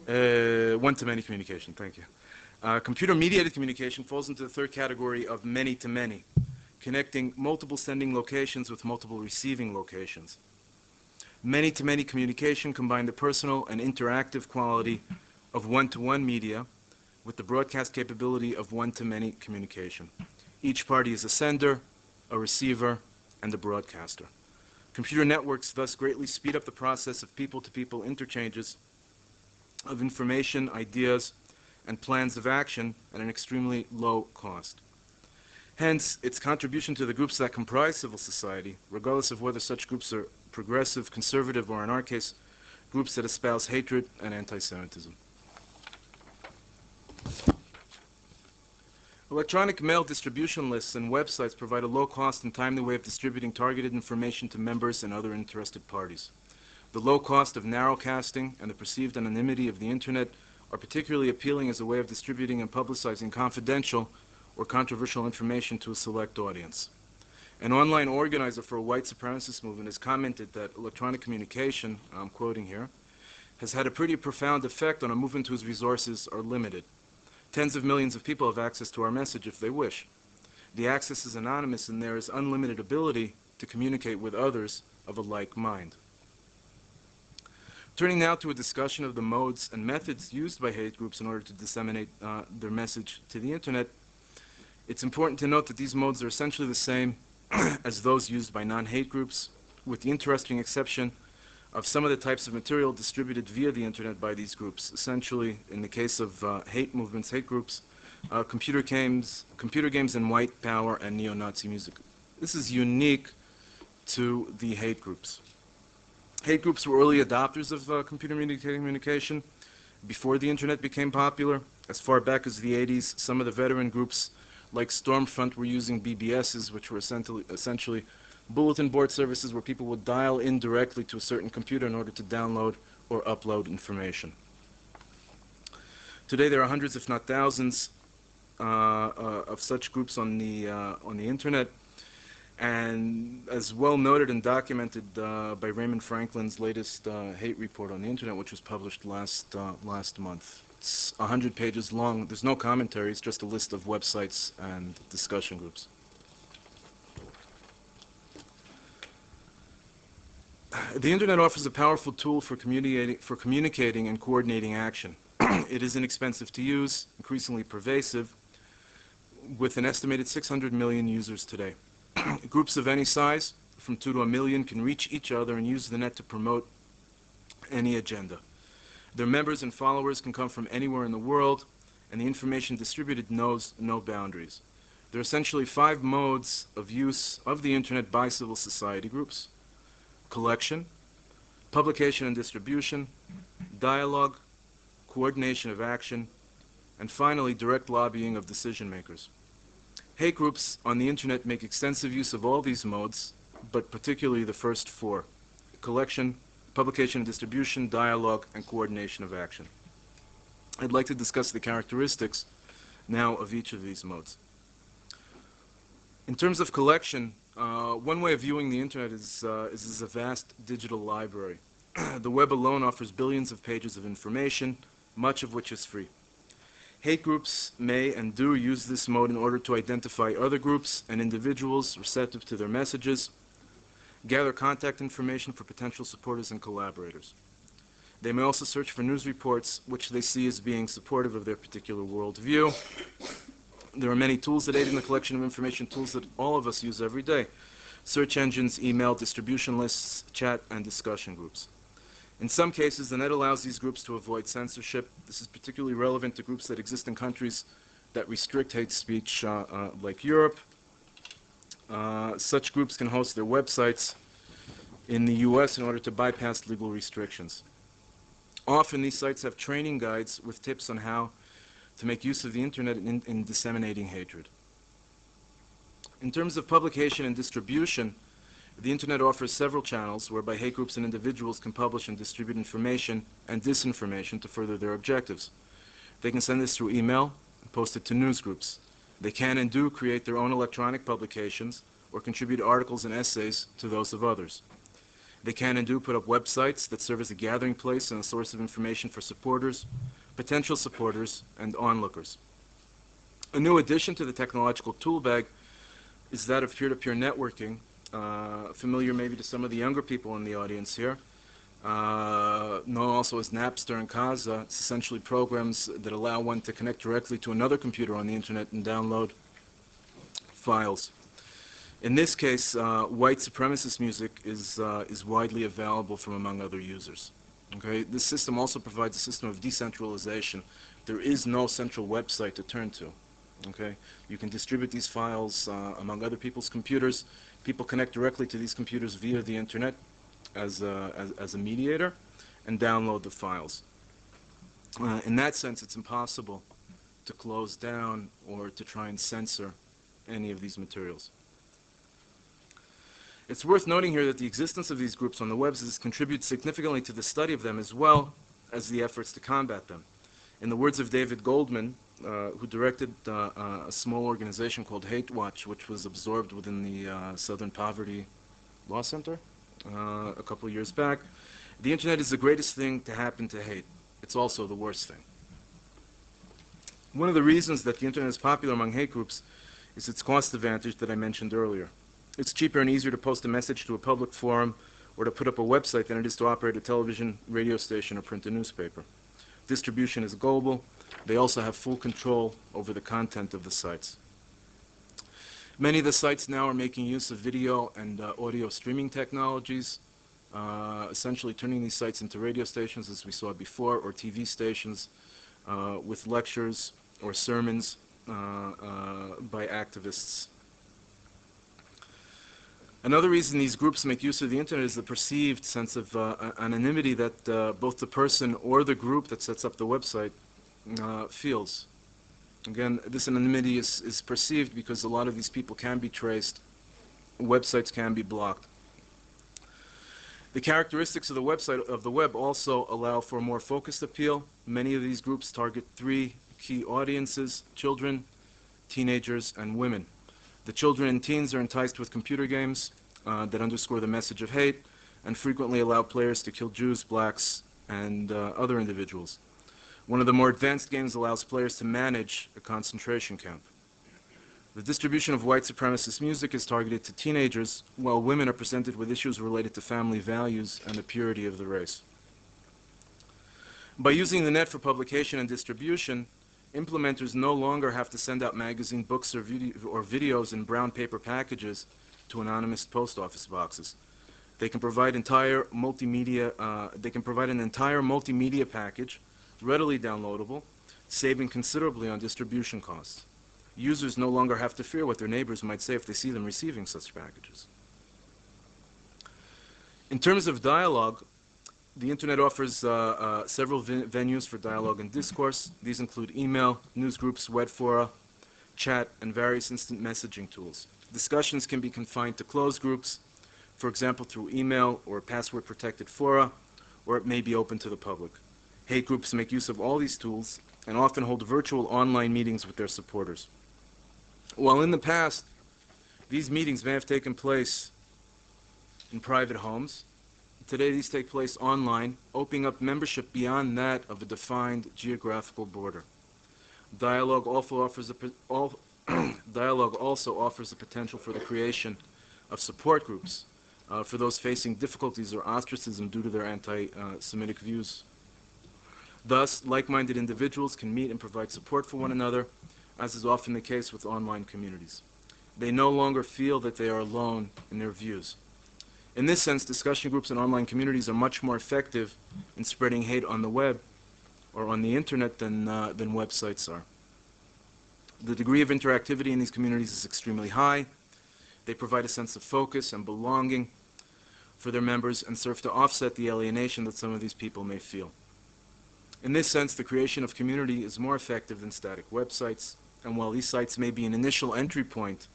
Uh, one-to-many communication, thank you. Uh, computer-mediated communication falls into the third category of many-to-many, connecting multiple sending locations with multiple receiving locations. Many-to-many communication combine the personal and interactive quality of one-to-one media with the broadcast capability of one-to-many communication. Each party is a sender, a receiver, and a broadcaster. Computer networks thus greatly speed up the process of people-to-people interchanges of information, ideas, and plans of action at an extremely low cost. Hence, its contribution to the groups that comprise civil society, regardless of whether such groups are progressive, conservative, or in our case, groups that espouse hatred and anti-Semitism. Electronic mail distribution lists and websites provide a low-cost and timely way of distributing targeted information to members and other interested parties. The low cost of narrowcasting and the perceived anonymity of the Internet are particularly appealing as a way of distributing and publicizing confidential or controversial information to a select audience. An online organizer for a white supremacist movement has commented that electronic communication, I'm quoting here, has had a pretty profound effect on a movement whose resources are limited. Tens of millions of people have access to our message if they wish. The access is anonymous and there is unlimited ability to communicate with others of a like mind. Turning now to a discussion of the modes and methods used by hate groups in order to disseminate uh, their message to the internet, it's important to note that these modes are essentially the same as those used by non-hate groups, with the interesting exception of some of the types of material distributed via the internet by these groups. Essentially, in the case of uh, hate movements, hate groups, uh, computer games, computer games and white power and neo-Nazi music. This is unique to the hate groups. Hate groups were early adopters of uh, computer communication before the internet became popular. As far back as the 80s, some of the veteran groups like Stormfront we were using BBSs, which were essentially, essentially bulletin board services where people would dial in directly to a certain computer in order to download or upload information. Today there are hundreds, if not thousands, uh, uh, of such groups on the, uh, on the internet. And as well noted and documented uh, by Raymond Franklin's latest uh, hate report on the internet, which was published last, uh, last month. It's 100 pages long. There's no commentary. It's just a list of websites and discussion groups. The internet offers a powerful tool for communicating, for communicating and coordinating action. it is inexpensive to use, increasingly pervasive, with an estimated 600 million users today. Groups of any size, from 2 to a million, can reach each other and use the net to promote any agenda. Their members and followers can come from anywhere in the world, and the information distributed knows no boundaries. There are essentially five modes of use of the internet by civil society groups collection, publication and distribution, dialogue, coordination of action, and finally, direct lobbying of decision makers. Hate groups on the internet make extensive use of all these modes, but particularly the first four collection, publication and distribution, dialogue, and coordination of action. I'd like to discuss the characteristics now of each of these modes. In terms of collection, uh, one way of viewing the internet is, uh, is as a vast digital library. the web alone offers billions of pages of information, much of which is free. Hate groups may and do use this mode in order to identify other groups and individuals receptive to their messages, gather contact information for potential supporters and collaborators. They may also search for news reports which they see as being supportive of their particular worldview. There are many tools that aid in the collection of information, tools that all of us use every day. Search engines, email, distribution lists, chat, and discussion groups. In some cases, the net allows these groups to avoid censorship. This is particularly relevant to groups that exist in countries that restrict hate speech, uh, uh, like Europe. Uh, such groups can host their websites in the U.S. in order to bypass legal restrictions. Often, these sites have training guides with tips on how to make use of the internet in, in disseminating hatred. In terms of publication and distribution, the internet offers several channels whereby hate groups and individuals can publish and distribute information and disinformation to further their objectives. They can send this through email, and post it to news groups. They can and do create their own electronic publications or contribute articles and essays to those of others. They can and do put up websites that serve as a gathering place and a source of information for supporters, potential supporters, and onlookers. A new addition to the technological tool bag is that of peer-to-peer networking, uh, familiar maybe to some of the younger people in the audience here. Uh, known also as Napster and Kazaa, it's essentially programs that allow one to connect directly to another computer on the internet and download files. In this case, uh, white supremacist music is, uh, is widely available from among other users. Okay? This system also provides a system of decentralization. There is no central website to turn to. Okay? You can distribute these files uh, among other people's computers. People connect directly to these computers via the internet as a, as, as a mediator and download the files. Uh, in that sense, it's impossible to close down or to try and censor any of these materials. It's worth noting here that the existence of these groups on the has contributed significantly to the study of them as well as the efforts to combat them. In the words of David Goldman, uh, who directed uh, uh, a small organization called Hate Watch, which was absorbed within the uh, Southern Poverty Law Center uh, a couple years back, the internet is the greatest thing to happen to hate. It's also the worst thing. One of the reasons that the internet is popular among hate groups is its cost advantage that I mentioned earlier. It's cheaper and easier to post a message to a public forum or to put up a website than it is to operate a television, radio station, or print a newspaper. Distribution is global. They also have full control over the content of the sites. Many of the sites now are making use of video and uh, audio streaming technologies, uh, essentially turning these sites into radio stations, as we saw before, or TV stations uh, with lectures or sermons uh, uh, by activists Another reason these groups make use of the internet is the perceived sense of uh, anonymity that both the person or the group that sets up the website feels. Again, this anonymity is, is perceived because a lot of these people can be traced, websites can be blocked. The characteristics of the website of the web also allow for a more focused appeal. Many of these groups target three key audiences, children, teenagers, and women. The children and teens are enticed with computer games uh, that underscore the message of hate and frequently allow players to kill Jews, blacks, and uh, other individuals. One of the more advanced games allows players to manage a concentration camp. The distribution of white supremacist music is targeted to teenagers, while women are presented with issues related to family values and the purity of the race. By using the net for publication and distribution, implementers no longer have to send out magazine books or, video, or videos in brown paper packages to anonymous post office boxes. They can provide entire multimedia, uh, they can provide an entire multimedia package, readily downloadable, saving considerably on distribution costs. Users no longer have to fear what their neighbors might say if they see them receiving such packages. In terms of dialogue, the internet offers uh, uh, several venues for dialogue and discourse. These include email, news groups, web fora, chat, and various instant messaging tools. Discussions can be confined to closed groups, for example, through email or password-protected fora, or it may be open to the public. Hate groups make use of all these tools and often hold virtual online meetings with their supporters. While in the past, these meetings may have taken place in private homes, Today, these take place online, opening up membership beyond that of a defined geographical border. Dialogue also offers a, all, dialogue also offers the potential for the creation of support groups uh, for those facing difficulties or ostracism due to their anti-Semitic views. Thus, like-minded individuals can meet and provide support for one another, as is often the case with online communities. They no longer feel that they are alone in their views. In this sense, discussion groups and online communities are much more effective in spreading hate on the web or on the internet than, uh, than websites are. The degree of interactivity in these communities is extremely high. They provide a sense of focus and belonging for their members and serve to offset the alienation that some of these people may feel. In this sense, the creation of community is more effective than static websites, and while these sites may be an initial entry point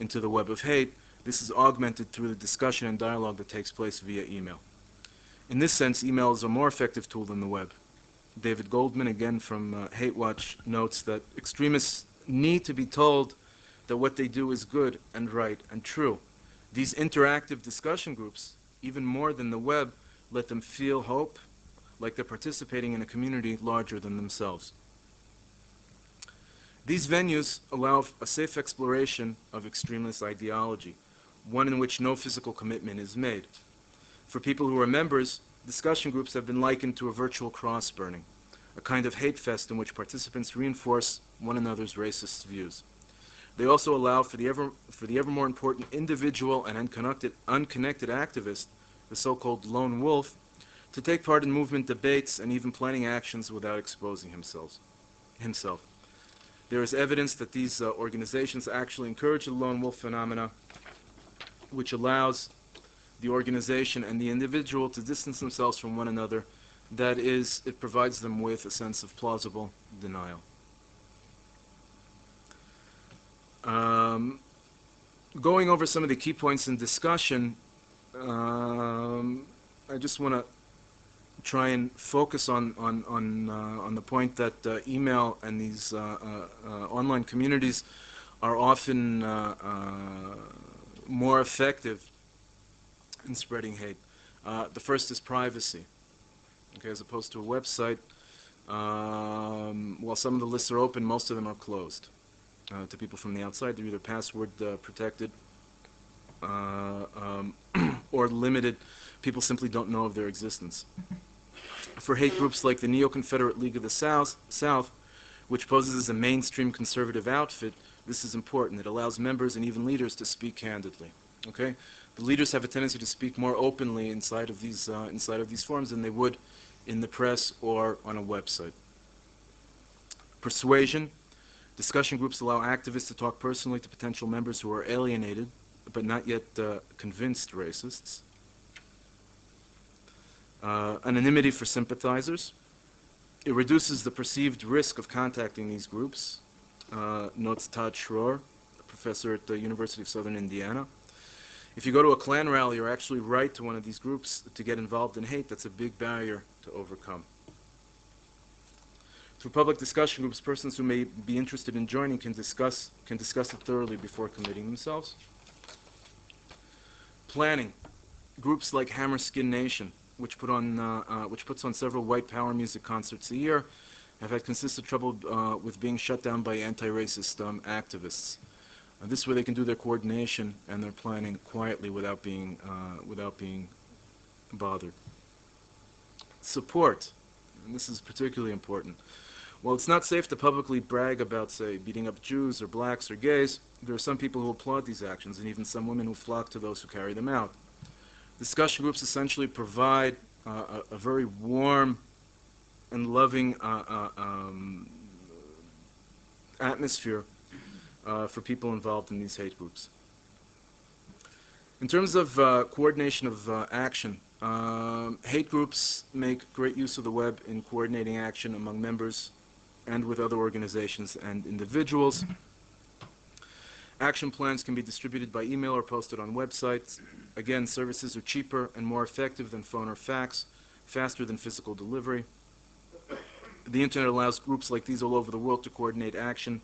into the web of hate, this is augmented through the discussion and dialogue that takes place via email. In this sense, email is a more effective tool than the web. David Goldman, again from uh, Hate Watch, notes that extremists need to be told that what they do is good and right and true. These interactive discussion groups, even more than the web, let them feel hope, like they're participating in a community larger than themselves. These venues allow a safe exploration of extremist ideology, one in which no physical commitment is made. For people who are members, discussion groups have been likened to a virtual cross burning, a kind of hate fest in which participants reinforce one another's racist views. They also allow for the ever, for the ever more important individual and unconnected, unconnected activist, the so-called lone wolf, to take part in movement debates and even planning actions without exposing himself. himself. There is evidence that these uh, organizations actually encourage the lone wolf phenomena, which allows the organization and the individual to distance themselves from one another. That is, it provides them with a sense of plausible denial. Um, going over some of the key points in discussion, um, I just want to try and focus on on on uh, on the point that uh, email and these uh, online communities are often more effective in spreading hate. The first is privacy. Okay, as opposed to a website, um, while some of the lists are open, most of them are closed to people from the outside. They're either password protected uh, um, or limited. People simply don't know of their existence. For hate groups like the Neo-Confederate League of the South, South, which poses as a mainstream conservative outfit, this is important. It allows members and even leaders to speak candidly. Okay, the leaders have a tendency to speak more openly inside of these uh, inside of these forums than they would in the press or on a website. Persuasion. Discussion groups allow activists to talk personally to potential members who are alienated but not yet uh, convinced racists. Uh, anonymity for sympathizers. It reduces the perceived risk of contacting these groups, uh, notes Todd Schroer, professor at the University of Southern Indiana. If you go to a Klan rally or actually write to one of these groups to get involved in hate, that's a big barrier to overcome. Through public discussion groups, persons who may be interested in joining can discuss, can discuss it thoroughly before committing themselves. Planning. Groups like Hammerskin Nation, which put on uh, uh, which puts on several white power music concerts a year, have had consistent trouble uh, with being shut down by anti-racist um, activists. This way, they can do their coordination and their planning quietly without being without being bothered. Support, and this is particularly important. While it's not safe to publicly brag about, say, beating up Jews or blacks or gays, there are some people who applaud these actions, and even some women who flock to those who carry them out. Discussion groups essentially provide uh, a, a very warm and loving uh, uh, um, atmosphere uh, for people involved in these hate groups. In terms of uh, coordination of action, um, hate groups make great use of the web in coordinating action among members and with other organizations and individuals. Action plans can be distributed by email or posted on websites. Again, services are cheaper and more effective than phone or fax, faster than physical delivery. The internet allows groups like these all over the world to coordinate action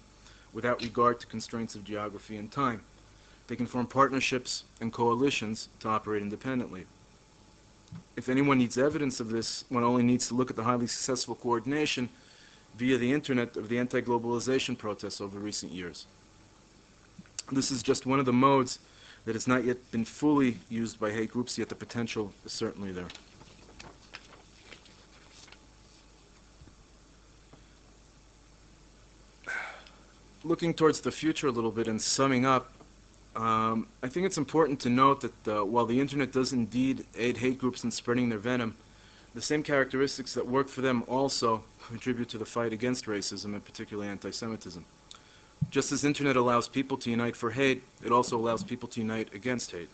without regard to constraints of geography and time. They can form partnerships and coalitions to operate independently. If anyone needs evidence of this, one only needs to look at the highly successful coordination via the internet of the anti-globalization protests over recent years. This is just one of the modes that has not yet been fully used by hate groups, yet the potential is certainly there. Looking towards the future a little bit and summing up, um, I think it's important to note that uh, while the internet does indeed aid hate groups in spreading their venom, the same characteristics that work for them also contribute to the fight against racism and particularly anti-Semitism. Just as internet allows people to unite for hate, it also allows people to unite against hate.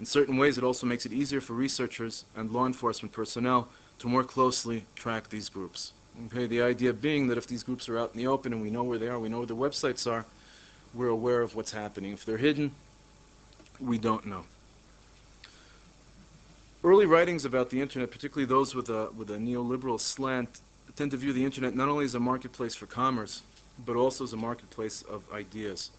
In certain ways, it also makes it easier for researchers and law enforcement personnel to more closely track these groups. Okay, the idea being that if these groups are out in the open and we know where they are, we know where their websites are, we're aware of what's happening. If they're hidden, we don't know. Early writings about the internet, particularly those with a, with a neoliberal slant, tend to view the internet not only as a marketplace for commerce, but also as a marketplace of ideas.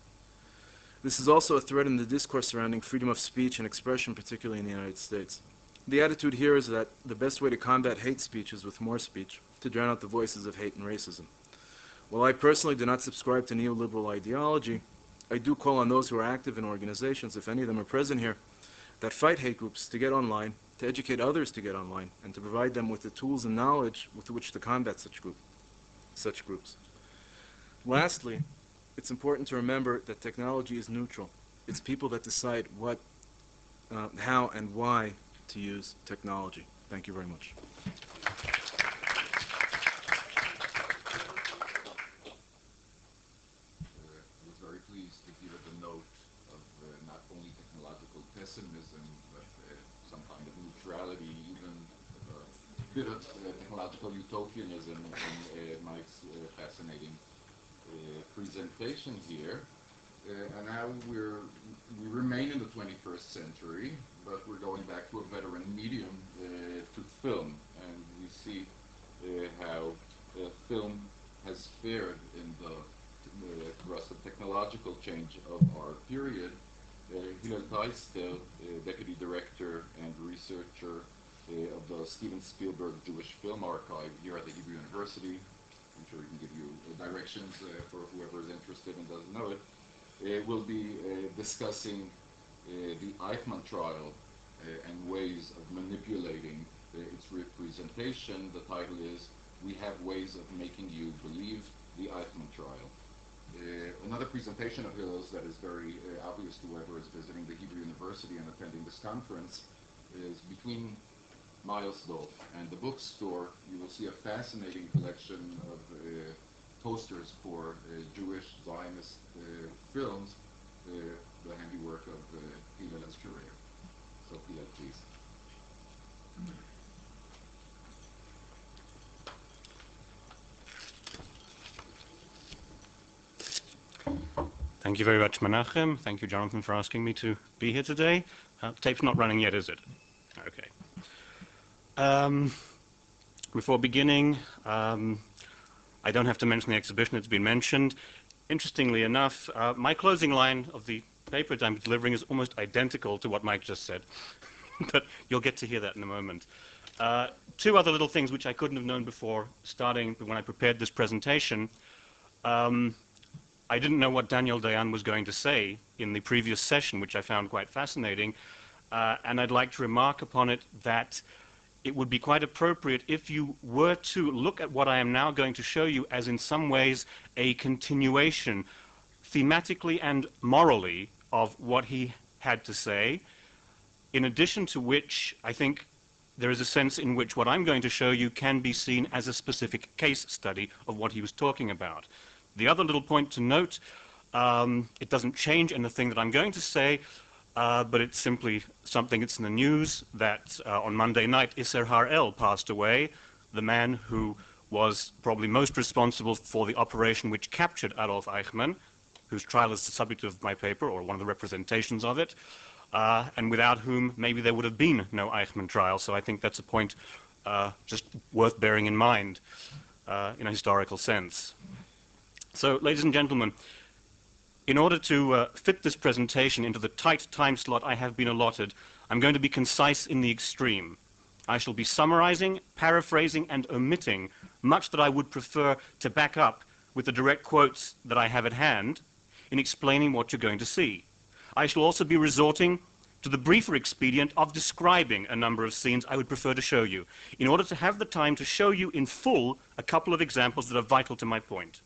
This is also a threat in the discourse surrounding freedom of speech and expression, particularly in the United States. The attitude here is that the best way to combat hate speech is with more speech, to drown out the voices of hate and racism. While I personally do not subscribe to neoliberal ideology, I do call on those who are active in organizations, if any of them are present here, that fight hate groups to get online, to educate others to get online, and to provide them with the tools and knowledge with which to combat such, group, such groups. Lastly, it's important to remember that technology is neutral. It's people that decide what, uh, how, and why to use technology. Thank you very much. Uh, I was very pleased to hear the note of uh, not only technological pessimism, but uh, some kind of neutrality, even a bit of uh, technological utopianism in uh, Mike's uh, fascinating uh, presentation here. Uh, and now we're, we remain in the 21st century, but we're going back to a veteran medium, uh, to film. And we see uh, how uh, film has fared in the uh, thrust of technological change of our period. Hillel Tryster, deputy director and researcher of the Steven Spielberg Jewish Film Archive here at the Hebrew University. I'm sure he can give you directions uh, for whoever is interested and doesn't know it. Uh, will be uh, discussing the Eichmann trial and ways of manipulating its representation. The title is We Have Ways of Making You Believe the Eichmann Trial. Uh, another presentation of Hillel's that is very uh, obvious to whoever is visiting the Hebrew University and attending this conference is between Milesdorf and the bookstore. You will see a fascinating collection of uh, posters for uh, Jewish Zionist uh, films, uh, the handiwork of uh, Hillel curator. So Hillel, please. Thank you very much, Menachem. Thank you, Jonathan, for asking me to be here today. Uh, tape's not running yet, is it? Okay. Um, before beginning, um, I don't have to mention the exhibition, it's been mentioned. Interestingly enough, uh, my closing line of the paper that I'm delivering is almost identical to what Mike just said, but you'll get to hear that in a moment. Uh, two other little things which I couldn't have known before, starting when I prepared this presentation. Um, I didn't know what Daniel Dayan was going to say in the previous session, which I found quite fascinating, uh, and I'd like to remark upon it that it would be quite appropriate if you were to look at what I am now going to show you as in some ways a continuation, thematically and morally, of what he had to say, in addition to which I think there is a sense in which what I'm going to show you can be seen as a specific case study of what he was talking about. The other little point to note, um, it doesn't change anything that I'm going to say, uh, but it's simply something that's in the news that uh, on Monday night Isser Harel passed away, the man who was probably most responsible for the operation which captured Adolf Eichmann, whose trial is the subject of my paper, or one of the representations of it, uh, and without whom maybe there would have been no Eichmann trial. So I think that's a point uh, just worth bearing in mind uh, in a historical sense. So, ladies and gentlemen, in order to uh, fit this presentation into the tight time slot I have been allotted, I'm going to be concise in the extreme. I shall be summarizing, paraphrasing, and omitting much that I would prefer to back up with the direct quotes that I have at hand in explaining what you're going to see. I shall also be resorting to the briefer expedient of describing a number of scenes I would prefer to show you, in order to have the time to show you in full a couple of examples that are vital to my point.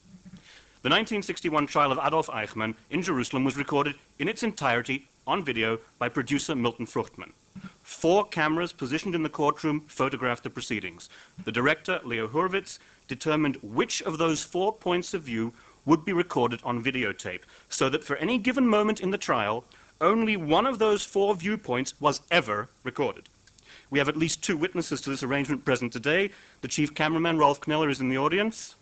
The 1961 trial of Adolf Eichmann in Jerusalem was recorded in its entirety on video by producer Milton Fruchtman. Four cameras positioned in the courtroom photographed the proceedings. The director, Leo Hurwitz, determined which of those four points of view would be recorded on videotape, so that for any given moment in the trial, only one of those four viewpoints was ever recorded. We have at least two witnesses to this arrangement present today. The chief cameraman, Rolf Kneller, is in the audience.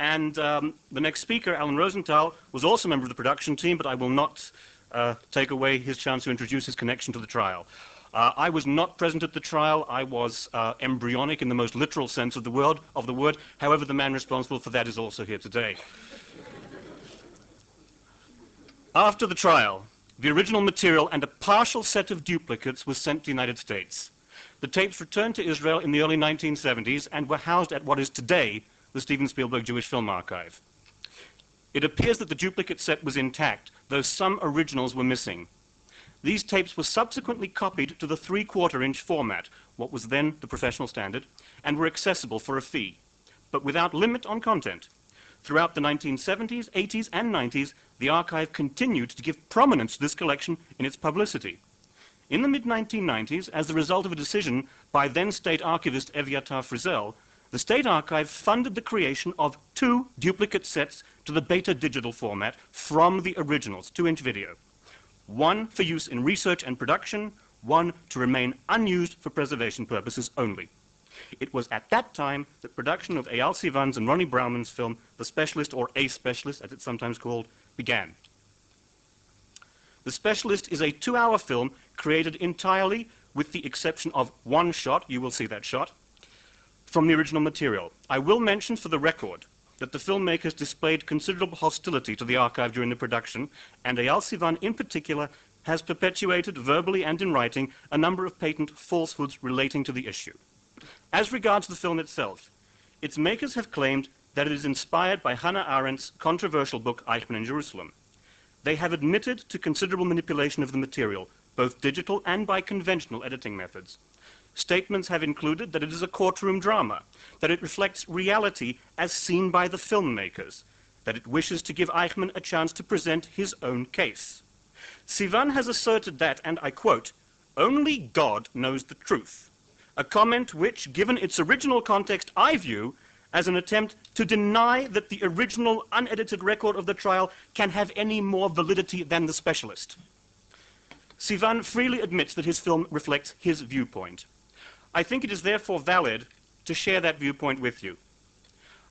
And um, the next speaker, Alan Rosenthal, was also a member of the production team, but I will not uh, take away his chance to introduce his connection to the trial. Uh, I was not present at the trial. I was uh, embryonic in the most literal sense of the word. Of the word. However, the man responsible for that is also here today. After the trial, the original material and a partial set of duplicates was sent to the United States. The tapes returned to Israel in the early 1970s and were housed at what is today the Steven Spielberg Jewish Film Archive. It appears that the duplicate set was intact, though some originals were missing. These tapes were subsequently copied to the three-quarter inch format, what was then the professional standard, and were accessible for a fee, but without limit on content. Throughout the 1970s, 80s, and 90s, the archive continued to give prominence to this collection in its publicity. In the mid-1990s, as the result of a decision by then-state archivist Eviatar Friesel, the State Archive funded the creation of two duplicate sets to the beta digital format from the originals, two-inch video. One for use in research and production, one to remain unused for preservation purposes only. It was at that time that production of Eyal Sivan's and Rony Brauman's film, The Specialist, or A Specialist, as it's sometimes called, began. The Specialist is a two-hour film created entirely, with the exception of one shot, you will see that shot, from the original material. I will mention for the record that the filmmakers displayed considerable hostility to the archive during the production, and Eyal Sivan in particular has perpetuated verbally and in writing a number of patent falsehoods relating to the issue. As regards the film itself, its makers have claimed that it is inspired by Hannah Arendt's controversial book Eichmann in Jerusalem. They have admitted to considerable manipulation of the material, both digital and by conventional editing methods. Statements have included that it is a courtroom drama, that it reflects reality as seen by the filmmakers, that it wishes to give Eichmann a chance to present his own case. Sivan has asserted that, and I quote, only God knows the truth, a comment which, given its original context, I view as an attempt to deny that the original unedited record of the trial can have any more validity than the specialist. Sivan freely admits that his film reflects his viewpoint. I think it is therefore valid to share that viewpoint with you.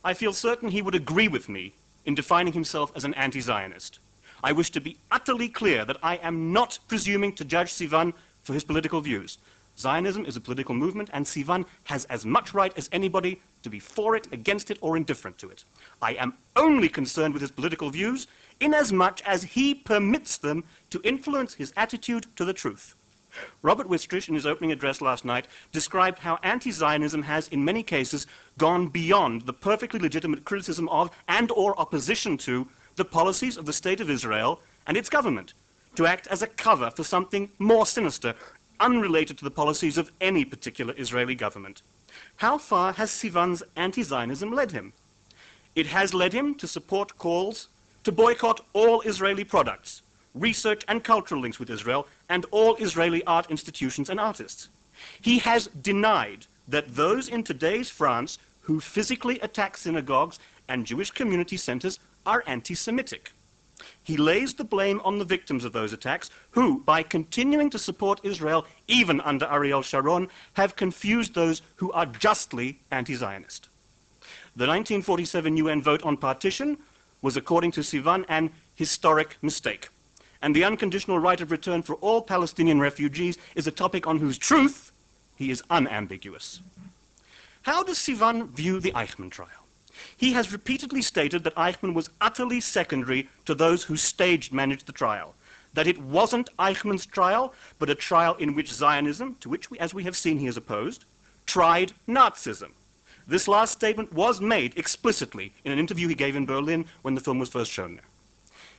I feel certain he would agree with me in defining himself as an anti-Zionist. I wish to be utterly clear that I am not presuming to judge Sivan for his political views. Zionism is a political movement, and Sivan has as much right as anybody to be for it, against it, or indifferent to it. I am only concerned with his political views inasmuch as he permits them to influence his attitude to the truth. Robert Wistrich, in his opening address last night, described how anti-Zionism has, in many cases, gone beyond the perfectly legitimate criticism of and or opposition to the policies of the State of Israel and its government, to act as a cover for something more sinister, unrelated to the policies of any particular Israeli government. How far has Sivan's anti-Zionism led him? It has led him to support calls to boycott all Israeli products, research and cultural links with Israel, and all Israeli art institutions and artists. He has denied that those in today's France who physically attack synagogues and Jewish community centers are anti-Semitic. He lays the blame on the victims of those attacks, who, by continuing to support Israel even under Ariel Sharon, have confused those who are justly anti-Zionist. The 1947 UN vote on partition was, according to Sivan, an historic mistake and the unconditional right of return for all Palestinian refugees is a topic on whose truth he is unambiguous. How does Sivan view the Eichmann trial? He has repeatedly stated that Eichmann was utterly secondary to those who staged managed the trial, that it wasn't Eichmann's trial, but a trial in which Zionism, to which, we, as we have seen, he is opposed, tried Nazism. This last statement was made explicitly in an interview he gave in Berlin when the film was first shown there.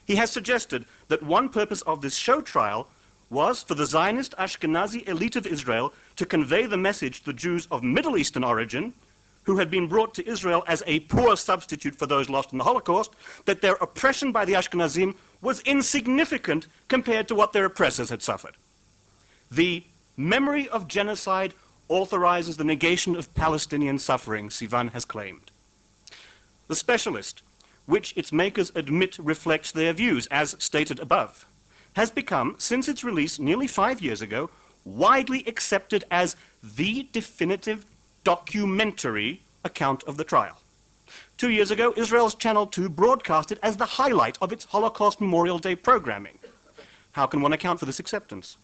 He has suggested that one purpose of this show trial was for the Zionist Ashkenazi elite of Israel to convey the message to the Jews of Middle Eastern origin who had been brought to Israel as a poor substitute for those lost in the Holocaust, that their oppression by the Ashkenazim was insignificant compared to what their oppressors had suffered. The memory of genocide authorizes the negation of Palestinian suffering, Sivan has claimed. The specialist which its makers admit reflects their views, as stated above, has become, since its release nearly five years ago, widely accepted as the definitive documentary account of the trial. Two years ago, Israel's Channel 2 broadcast it as the highlight of its Holocaust Memorial Day programming. How can one account for this acceptance?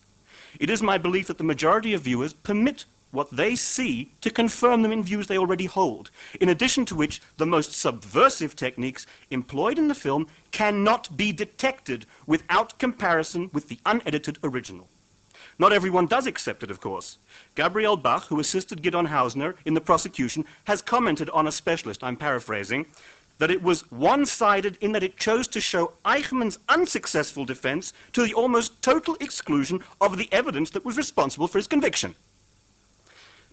It is my belief that the majority of viewers permit what they see to confirm them in views they already hold, in addition to which the most subversive techniques employed in the film cannot be detected without comparison with the unedited original. Not everyone does accept it, of course. Gabriel Bach, who assisted Gideon Hausner in the prosecution, has commented on a specialist, I'm paraphrasing, that it was one-sided in that it chose to show Eichmann's unsuccessful defense to the almost total exclusion of the evidence that was responsible for his conviction.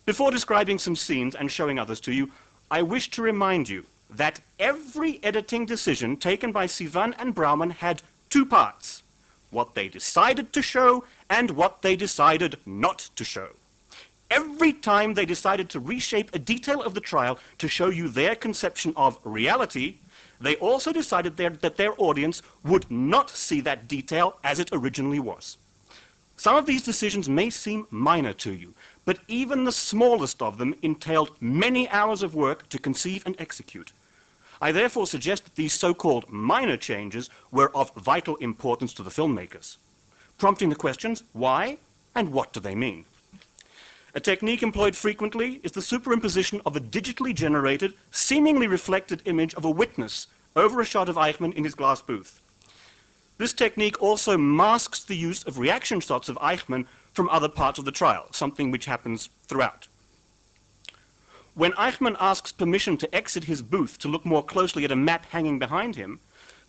Before describing some scenes and showing others to you, I wish to remind you that every editing decision taken by Sivan and Brauman had two parts, what they decided to show and what they decided not to show. Every time they decided to reshape a detail of the trial to show you their conception of reality, they also decided that their audience would not see that detail as it originally was. Some of these decisions may seem minor to you, but even the smallest of them entailed many hours of work to conceive and execute. I therefore suggest that these so-called minor changes were of vital importance to the filmmakers, prompting the questions why and what do they mean? A technique employed frequently is the superimposition of a digitally generated, seemingly reflected image of a witness over a shot of Eichmann in his glass booth. This technique also masks the use of reaction shots of Eichmann from other parts of the trial, something which happens throughout. When Eichmann asks permission to exit his booth to look more closely at a map hanging behind him,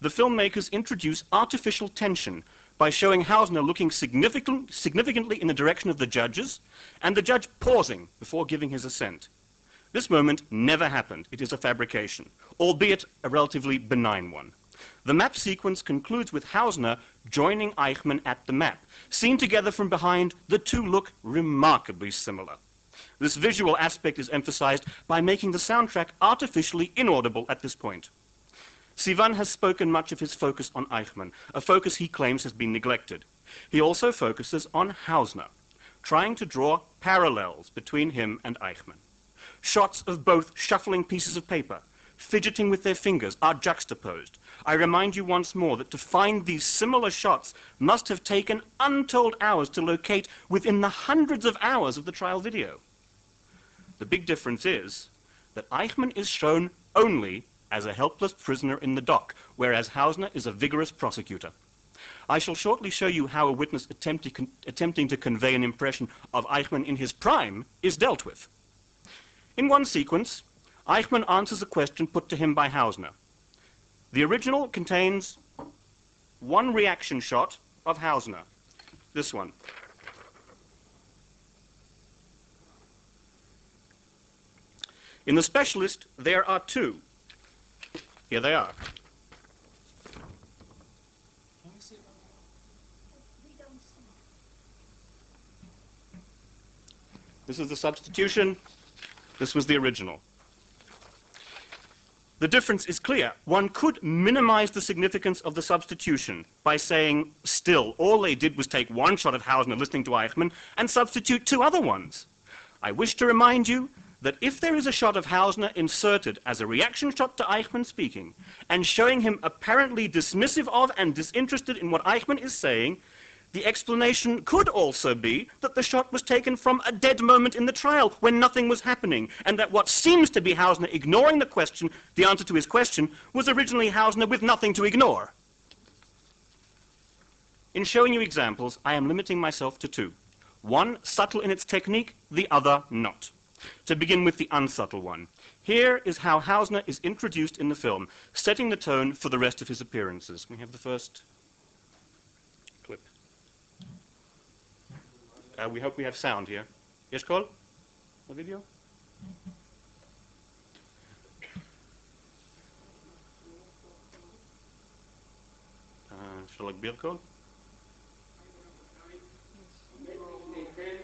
the filmmakers introduce artificial tension by showing Hausner looking significant, significantly in the direction of the judges and the judge pausing before giving his assent. This moment never happened. It is a fabrication, albeit a relatively benign one. The map sequence concludes with Hausner joining Eichmann at the map. Seen together from behind, the two look remarkably similar. This visual aspect is emphasized by making the soundtrack artificially inaudible at this point. Sivan has spoken much of his focus on Eichmann, a focus he claims has been neglected. He also focuses on Hausner, trying to draw parallels between him and Eichmann. Shots of both shuffling pieces of paper, fidgeting with their fingers, are juxtaposed. I remind you once more that to find these similar shots must have taken untold hours to locate within the hundreds of hours of the trial video. The big difference is that Eichmann is shown only as a helpless prisoner in the dock, whereas Hausner is a vigorous prosecutor. I shall shortly show you how a witness attempting, to convey an impression of Eichmann in his prime is dealt with. In one sequence, Eichmann answers a question put to him by Hausner. The original contains one reaction shot of Hausner, this one. In the specialist, there are two. Here they are. This is the substitution. This was the original. The difference is clear. One could minimize the significance of the substitution by saying, still, all they did was take one shot of Hausner listening to Eichmann and substitute two other ones. I wish to remind you that if there is a shot of Hausner inserted as a reaction shot to Eichmann speaking and showing him apparently dismissive of and disinterested in what Eichmann is saying, the explanation could also be that the shot was taken from a dead moment in the trial when nothing was happening, and that what seems to be Hausner ignoring the question, the answer to his question, was originally Hausner with nothing to ignore. In showing you examples, I am limiting myself to two. One subtle in its technique, the other not. To begin with the unsubtle one. Here is how Hausner is introduced in the film, setting the tone for the rest of his appearances. We have the first Uh, we hope we have sound here. Yes, Cole? A video? Uh, shall I beer call?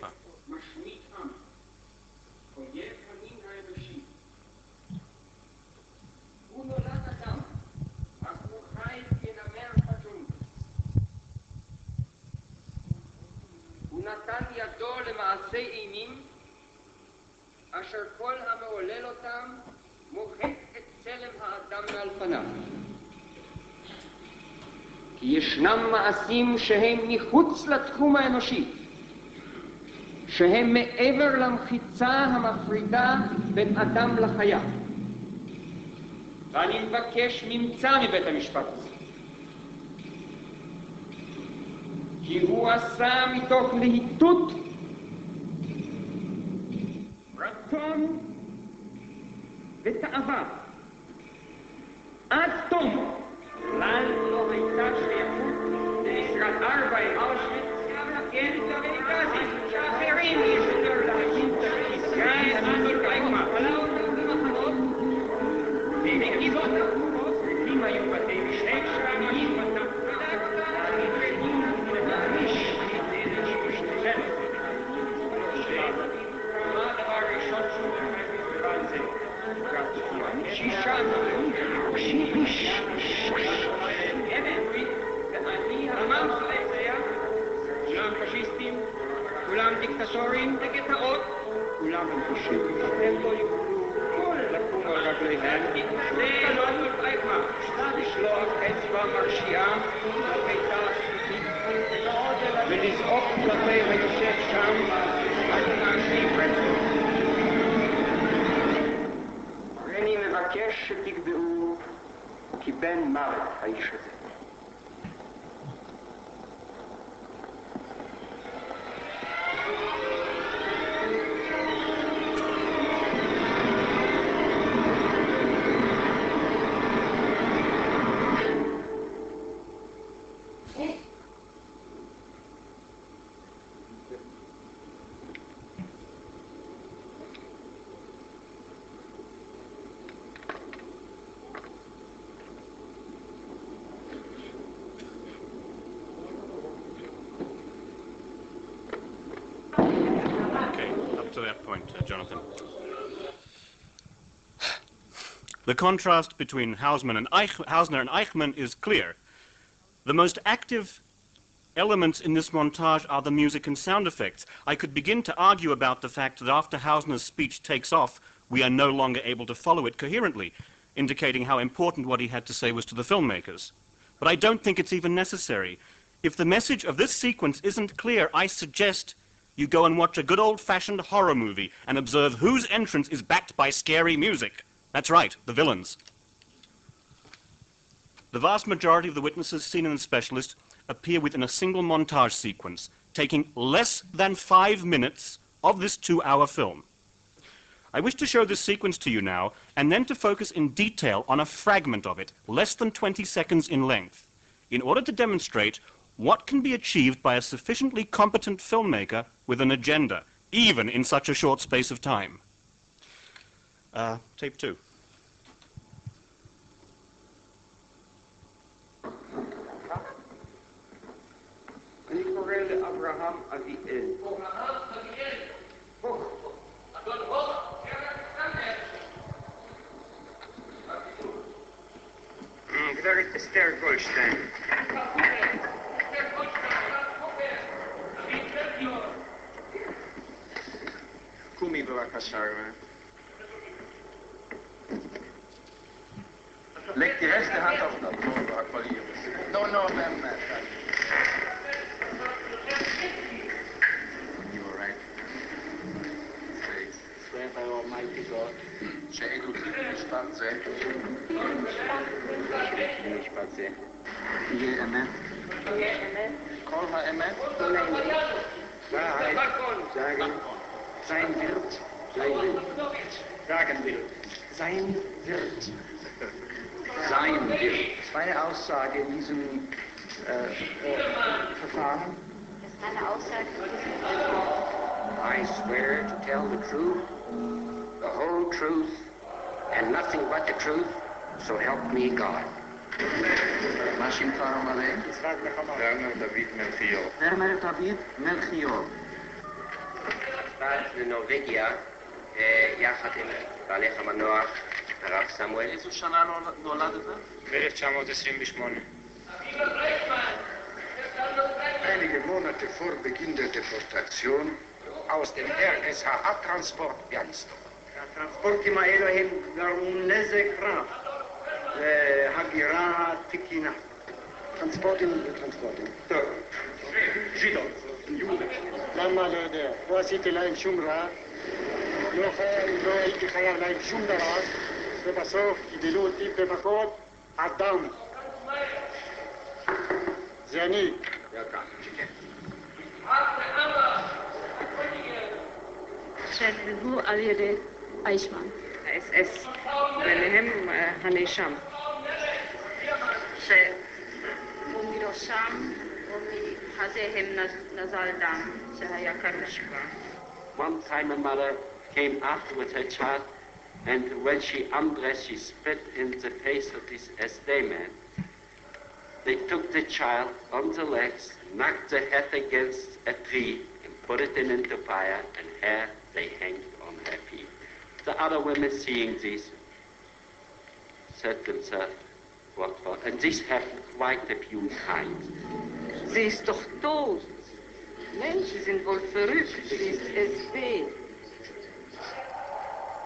Ah. נתן ידו מעשי אימים, אשר כל המעולל אותם מוחק את צלם האדם מעל פניו. כי ישנם מעשים שהם מחוץ לתחום האנושי, שהם מעבר למחיצה המפרידה בין אדם לחיה. ואני מבקש ממצא מבית המשפט הזה. כי הוא עשה מתוך להיטות, רצון ותאווה. עד כולם דיקטטורים וגטאות, כולם אנטישמים, הם לא יוכלו לקום על רגליהם, זה לא מתאמה, לשלוח אצבע מרשיעה כלפי תעסוקי, ולזעוק כלפי היושב שם, על מעשי רצח. אני מבקש שתקבעו כי בן מוות האיש הזה. That point, uh, Jonathan. The contrast between Hausmann and Eich, Hausner and Eichmann is clear. The most active elements in this montage are the music and sound effects. I could begin to argue about the fact that after Hausner's speech takes off, we are no longer able to follow it coherently, indicating how important what he had to say was to the filmmakers. But I don't think it's even necessary. If the message of this sequence isn't clear, I suggest you go and watch a good old-fashioned horror movie and observe whose entrance is backed by scary music. That's right, the villains. The vast majority of the witnesses seen in the specialist appear within a single montage sequence, taking less than five minutes of this two-hour film. I wish to show this sequence to you now, and then to focus in detail on a fragment of it, less than 20 seconds in length, in order to demonstrate what can be achieved by a sufficiently competent filmmaker with an agenda, even in such a short space of time. Uh, tape two. Abraham Aviel. Abraham Aviel. Oh. Mm, there is Esther Goldstein. Leg die rechte hand op dat Tor, Aquarius. No, no, ma'am, ma'am. You are right. Swear by Almighty God. Zij ik doe niet spatze. amen. Amen. Call her amen. Waarheid. sein wird, sein will. Sagen will. Sein wird. sein wird. Zwei Aussagen in diesem äh, äh, Verfahren. Das ist eine Aussage von diesem I swear to tell the truth, the whole truth, and nothing but the truth, so help me God. מה שמך המלא? ורנר דוד מלכיאור. ורנר דוד מלכיאור. באת לנורבגיה אה, יחד עם בעלך המנוח, הרב סמואל. איזו שנה נולדת? ב-1928. Einige Monate vor Beginn der Deportation aus dem RSHA-Transport Bialystok. הטרנספורטים האלו הם גרמו נזק רב להגירה התקינה. טרנספורטים וטרנספורטים. טוב. ז'ידו. למה לא יודע? לא עשיתי להם שום רע, לא, חי- לא הייתי חייב להם שום דבר, ובסוף גידלו אותי במכות עד דם. זה אני. שנהרגו על ידי איישמן. האס-אס, ביניהם אה, הנאשם. ומראשם ומחזיהם נז- One time a mother came after with her child, and when she undressed, she spit in the face of this SD man. They took the child on the legs, knocked the head against a tree, and put it in into fire, and here they hanged on her feet. The other women seeing this said themselves, and this happened quite a few times. Sie ist doch tot. Menschen sind wohl verrückt, sie ist es. Sie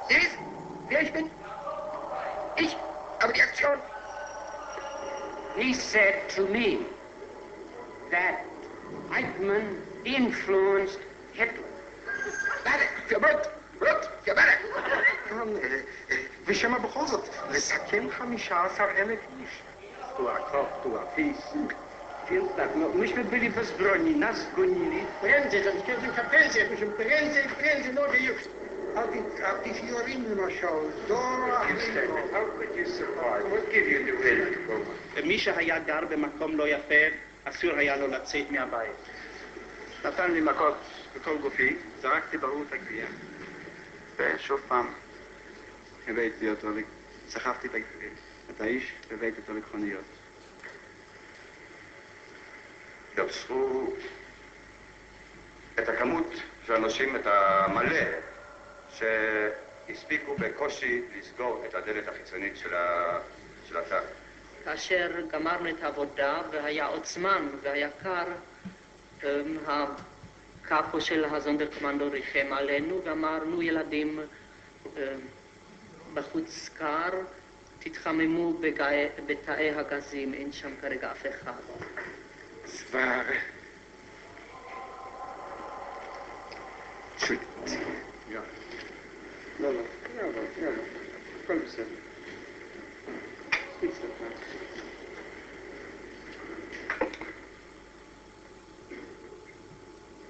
wissen, wer ich bin? Ich, aber die Aktion. He said to me that Eichmann influenced Hitler. That is verrückt. רות, גברת. ושמא בכל זאת, לסכם חמישה עשר אלף איש. Była krok, była pieśń. Więc tak, no, myśmy byli bez broni, nas gonili. Prędzej, tam kiedy prędzej, myśmy prędzej, prędzej, no już. Aby, aby Fiorino nosił, zora מי שהיה גר במקום לא יפה, אסור היה לו לצאת מהבית. נתן לי מכות בכל גופי, זרקתי ברור את הגבייה. ושוב פעם הבאתי אותו, סחבתי את האיש והבאתי אותו לקחוניות. יצרו את הכמות של האנשים, את המלא, שהספיקו בקושי לסגור את הדלת החיצונית של, ה... של התא. כאשר גמרנו את העבודה והיה עוד זמן והיה קר, קאפו של הזונדרקמנדו ריחם עלינו ואמרנו ילדים בחוץ קר, תתחממו בתאי הגזים, אין שם כרגע אף אחד. סבר. Entschuldigt. Ja. No, no. Ja, no, ja, no.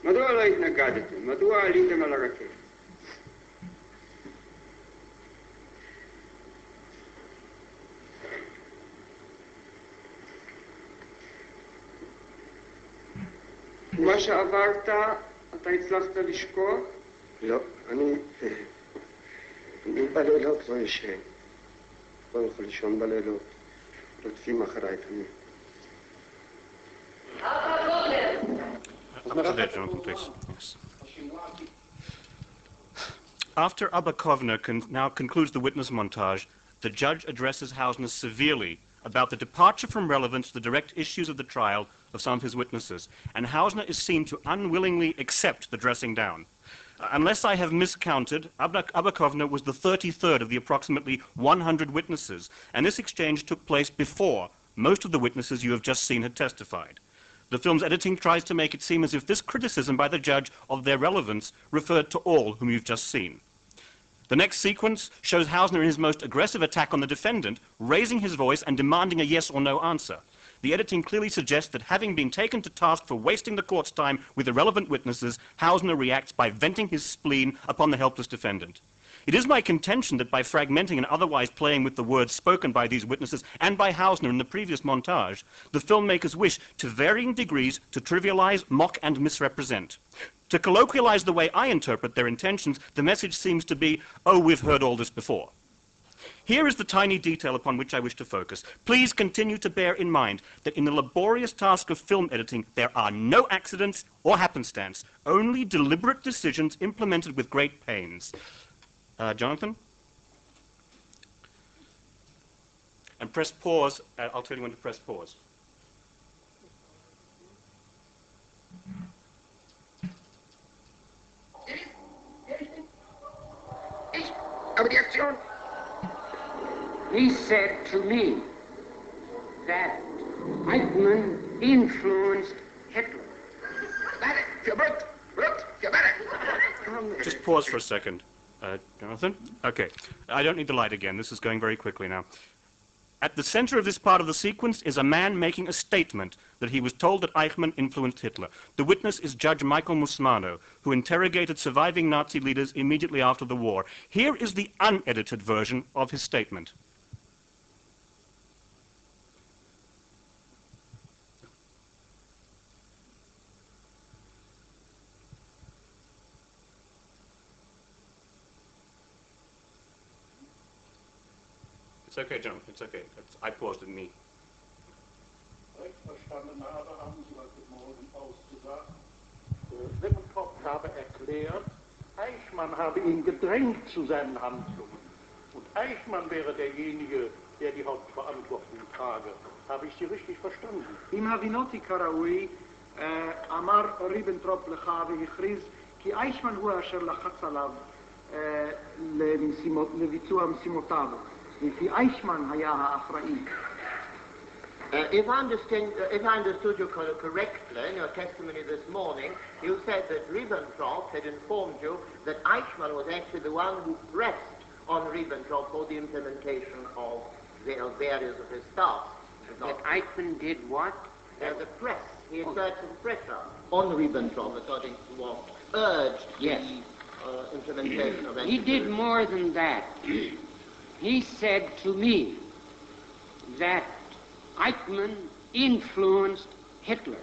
מדוע לא התנגדתם? מדוע עליתם על הרכבת? מה שעברת, אתה הצלחת לשכוח? לא, אני... אני בלילות לא ישן. לא יכול לישון בלילות. רודפים אחריי תמיד. After Abba Kovner con- now concludes the witness montage, the judge addresses Hausner severely about the departure from relevance to the direct issues of the trial of some of his witnesses, and Hausner is seen to unwillingly accept the dressing down. Uh, unless I have miscounted, Abba was the 33rd of the approximately 100 witnesses, and this exchange took place before most of the witnesses you have just seen had testified. The film's editing tries to make it seem as if this criticism by the judge of their relevance referred to all whom you've just seen. The next sequence shows Hausner in his most aggressive attack on the defendant, raising his voice and demanding a yes or no answer. The editing clearly suggests that having been taken to task for wasting the court's time with irrelevant witnesses, Hausner reacts by venting his spleen upon the helpless defendant. It is my contention that by fragmenting and otherwise playing with the words spoken by these witnesses and by Hausner in the previous montage, the filmmakers wish, to varying degrees, to trivialize, mock, and misrepresent. To colloquialize the way I interpret their intentions, the message seems to be, oh, we've heard all this before. Here is the tiny detail upon which I wish to focus. Please continue to bear in mind that in the laborious task of film editing, there are no accidents or happenstance, only deliberate decisions implemented with great pains uh, Jonathan. And press pause. I'll tell you when to press pause. He said to me that Eichmann influenced Hitler. Just pause for a second uh, Jonathan. Okay, I don't need the light again. This is going very quickly now. At the center of this part of the sequence is a man making a statement that he was told that Eichmann influenced Hitler. The witness is Judge Michael Musmanno, who interrogated surviving Nazi leaders immediately after the war. Here is the unedited version of his statement. It's okay, Jonathan. It's okay. It's, I paused it, me. recht verstanden habe, haben Sie heute Morgen ausgesagt, äh, Ribbentrop habe erklärt, Eichmann habe ihn gedrängt zu seinen Handlungen. Und Eichmann wäre derjenige, der die Hauptverantwortung trage. Habe ich Sie richtig verstanden? אם הבינותי כראוי, אה, אמר ריבנטרופ לך והכריז כי איישמן הוא אשר לחץ עליו אה, למשימות, לביצוע משימותיו, וכי איישמן היה האחראי. Uh, if, I understand, uh, if I understood you cor- correctly in your testimony this morning, you said that Ribbentrop had informed you that Eichmann was actually the one who pressed on Ribbentrop for the implementation of the of various of his tasks. Is That not- Eichmann did what? uh, the press. He exerted pressure on Ribbentrop according to what urged Yes. the uh, implementation of He did more than that. he said to me that Eichmann influenced Hitler.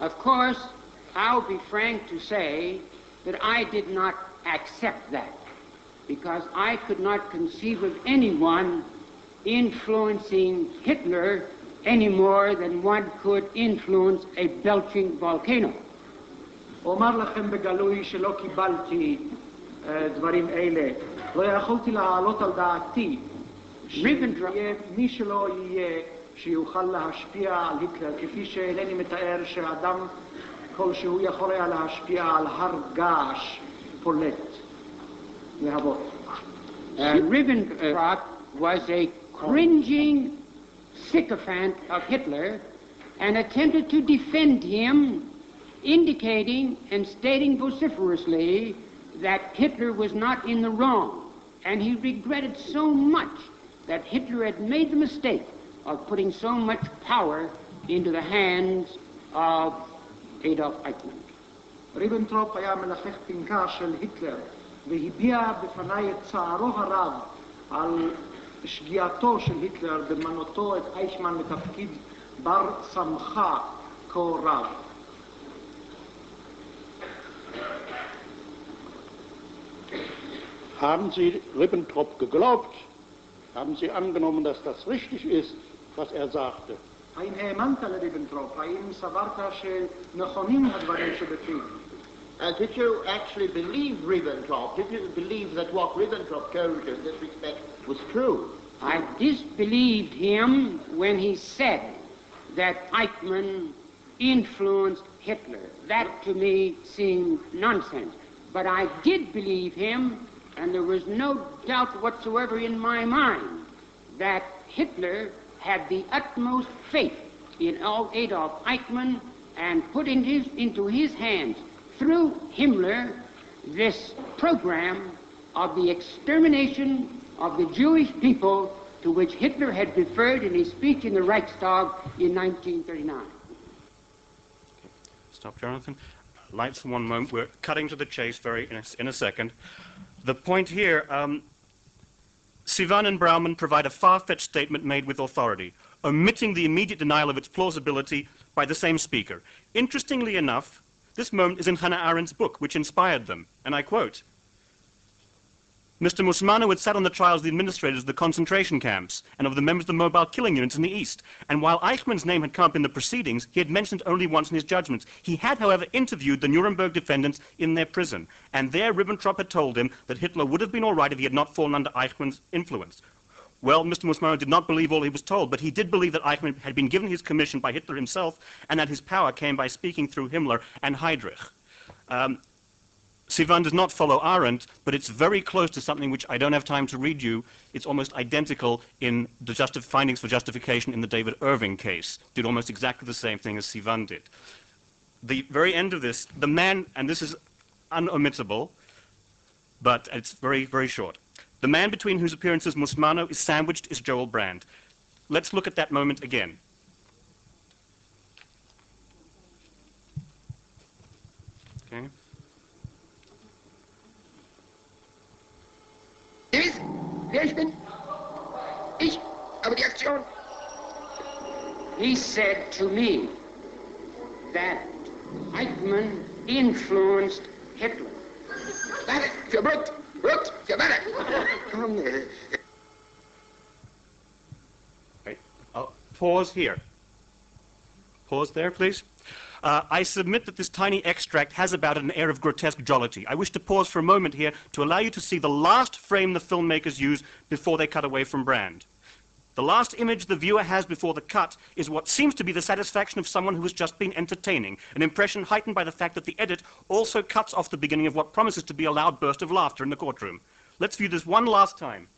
Of course, I'll be frank to say that I did not accept that because I could not conceive of anyone influencing Hitler any more than one could influence a belching volcano. אומר לכם בגלוי שלא קיבלתי אה, דברים אלה. לא יכולתי להעלות על דעתי שיהיה מי שלא יהיה שיוכל להשפיע על היטלר, כפי שאינני מתאר שאדם כלשהו יכול היה להשפיע על הר געש פולט להבות. Uh, Ribbentrop was a cringing sycophant of Hitler and attempted to defend him, indicating and stating vociferously that Hitler was not in the wrong. And he regretted so much that Hitler had made the mistake of putting so much power into the hands of Adolf Eichmann. ריבנטרופ היה מלחך פנקה של היטלר והביע בפניי את צערו הרב על שגיאתו של היטלר במנותו את איישמן לתפקיד בר סמכה כה רב. Haben Sie Ribbentrop geglaubt? Haben Sie angenommen, dass das richtig ist, was er sagte? האם האמנת לריבנטרופ? האם סברת שנכונים הדברים שבפיו? Uh, did you actually believe Ribbentrop? Did you believe that what Ribbentrop told you in this respect was true? I disbelieved him when he said that Eichmann influenced Hitler. That to me seemed nonsense. But I did believe him, and there was no doubt whatsoever in my mind that Hitler had the utmost faith in Adolf Eichmann and put in his, into his hands, through Himmler, this program of the extermination of the Jewish people to which Hitler had referred in his speech in the Reichstag in 1939. Stop, Jonathan. Lights for one moment. We're cutting to the chase very in a, in a second. The point here, um, Sivan and Brauman provide a far-fetched statement made with authority, omitting the immediate denial of its plausibility by the same speaker. Interestingly enough, this moment is in Hannah Arendt's book, which inspired them, and I quote, Mr. Musmanno had sat on the trials of the administrators of the concentration camps and of the members of the mobile killing units in the East. And while Eichmann's name had come up in the proceedings, he had mentioned it only once in his judgments. He had, however, interviewed the Nuremberg defendants in their prison. And there Ribbentrop had told him that Hitler would have been all right if he had not fallen under Eichmann's influence. Well, Mr. Musmanno did not believe all he was told, but he did believe that Eichmann had been given his commission by Hitler himself and that his power came by speaking through Himmler and Heydrich. Um, Sivan does not follow Arendt, but it's very close to something which I don't have time to read you. It's almost identical in the justi- findings for justification in the David Irving case. Did almost exactly the same thing as Sivan did. The very end of this, the man, and this is unomittable, but it's very, very short. The man between whose appearances Musmanno is sandwiched is Joel Brand. Let's look at that moment again. Okay. Gewiss, wer ich bin? Ich, aber die Aktion. He said to me that Eichmann influenced Hitler. Warte, für Blut, Blut, für. Komm, äh, Right. I'll oh, pause here. Pause there, please. Uh, I submit that this tiny extract has about it an air of grotesque jollity. I wish to pause for a moment here to allow you to see the last frame the filmmakers use before they cut away from Brand. The last image the viewer has before the cut is what seems to be the satisfaction of someone who has just been entertaining, an impression heightened by the fact that the edit also cuts off the beginning of what promises to be a loud burst of laughter in the courtroom. Let's view this one last time.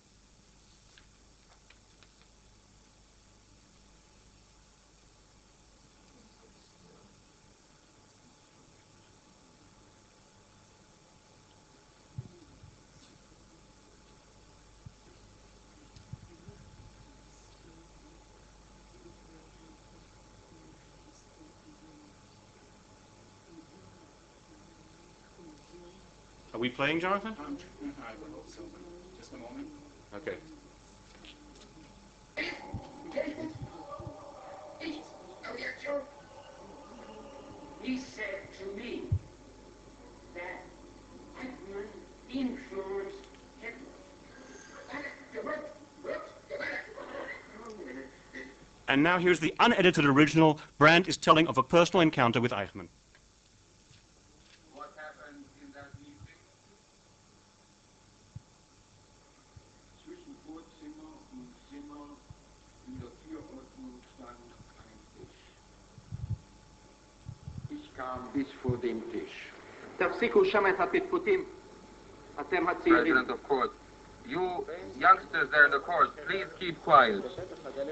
We playing, Jonathan? Um, I will, Silver. Just a moment. Okay. ich, aber die Aktion. He said to me that Eichmann influenced Hitler. Warte, für Blut, Blut, für Warte. And now here's the unedited original. Brand is telling of a personal encounter with Eichmann. What happened in that meeting? Zwischen Vorzimmer und Zimmer in der Türöffnung stand ein Tisch. Ich kam bis vor den Tisch. תפסיקו שם את הפטפוטים. אתם הצעירים. President of court, you youngsters there in the court, please keep quiet.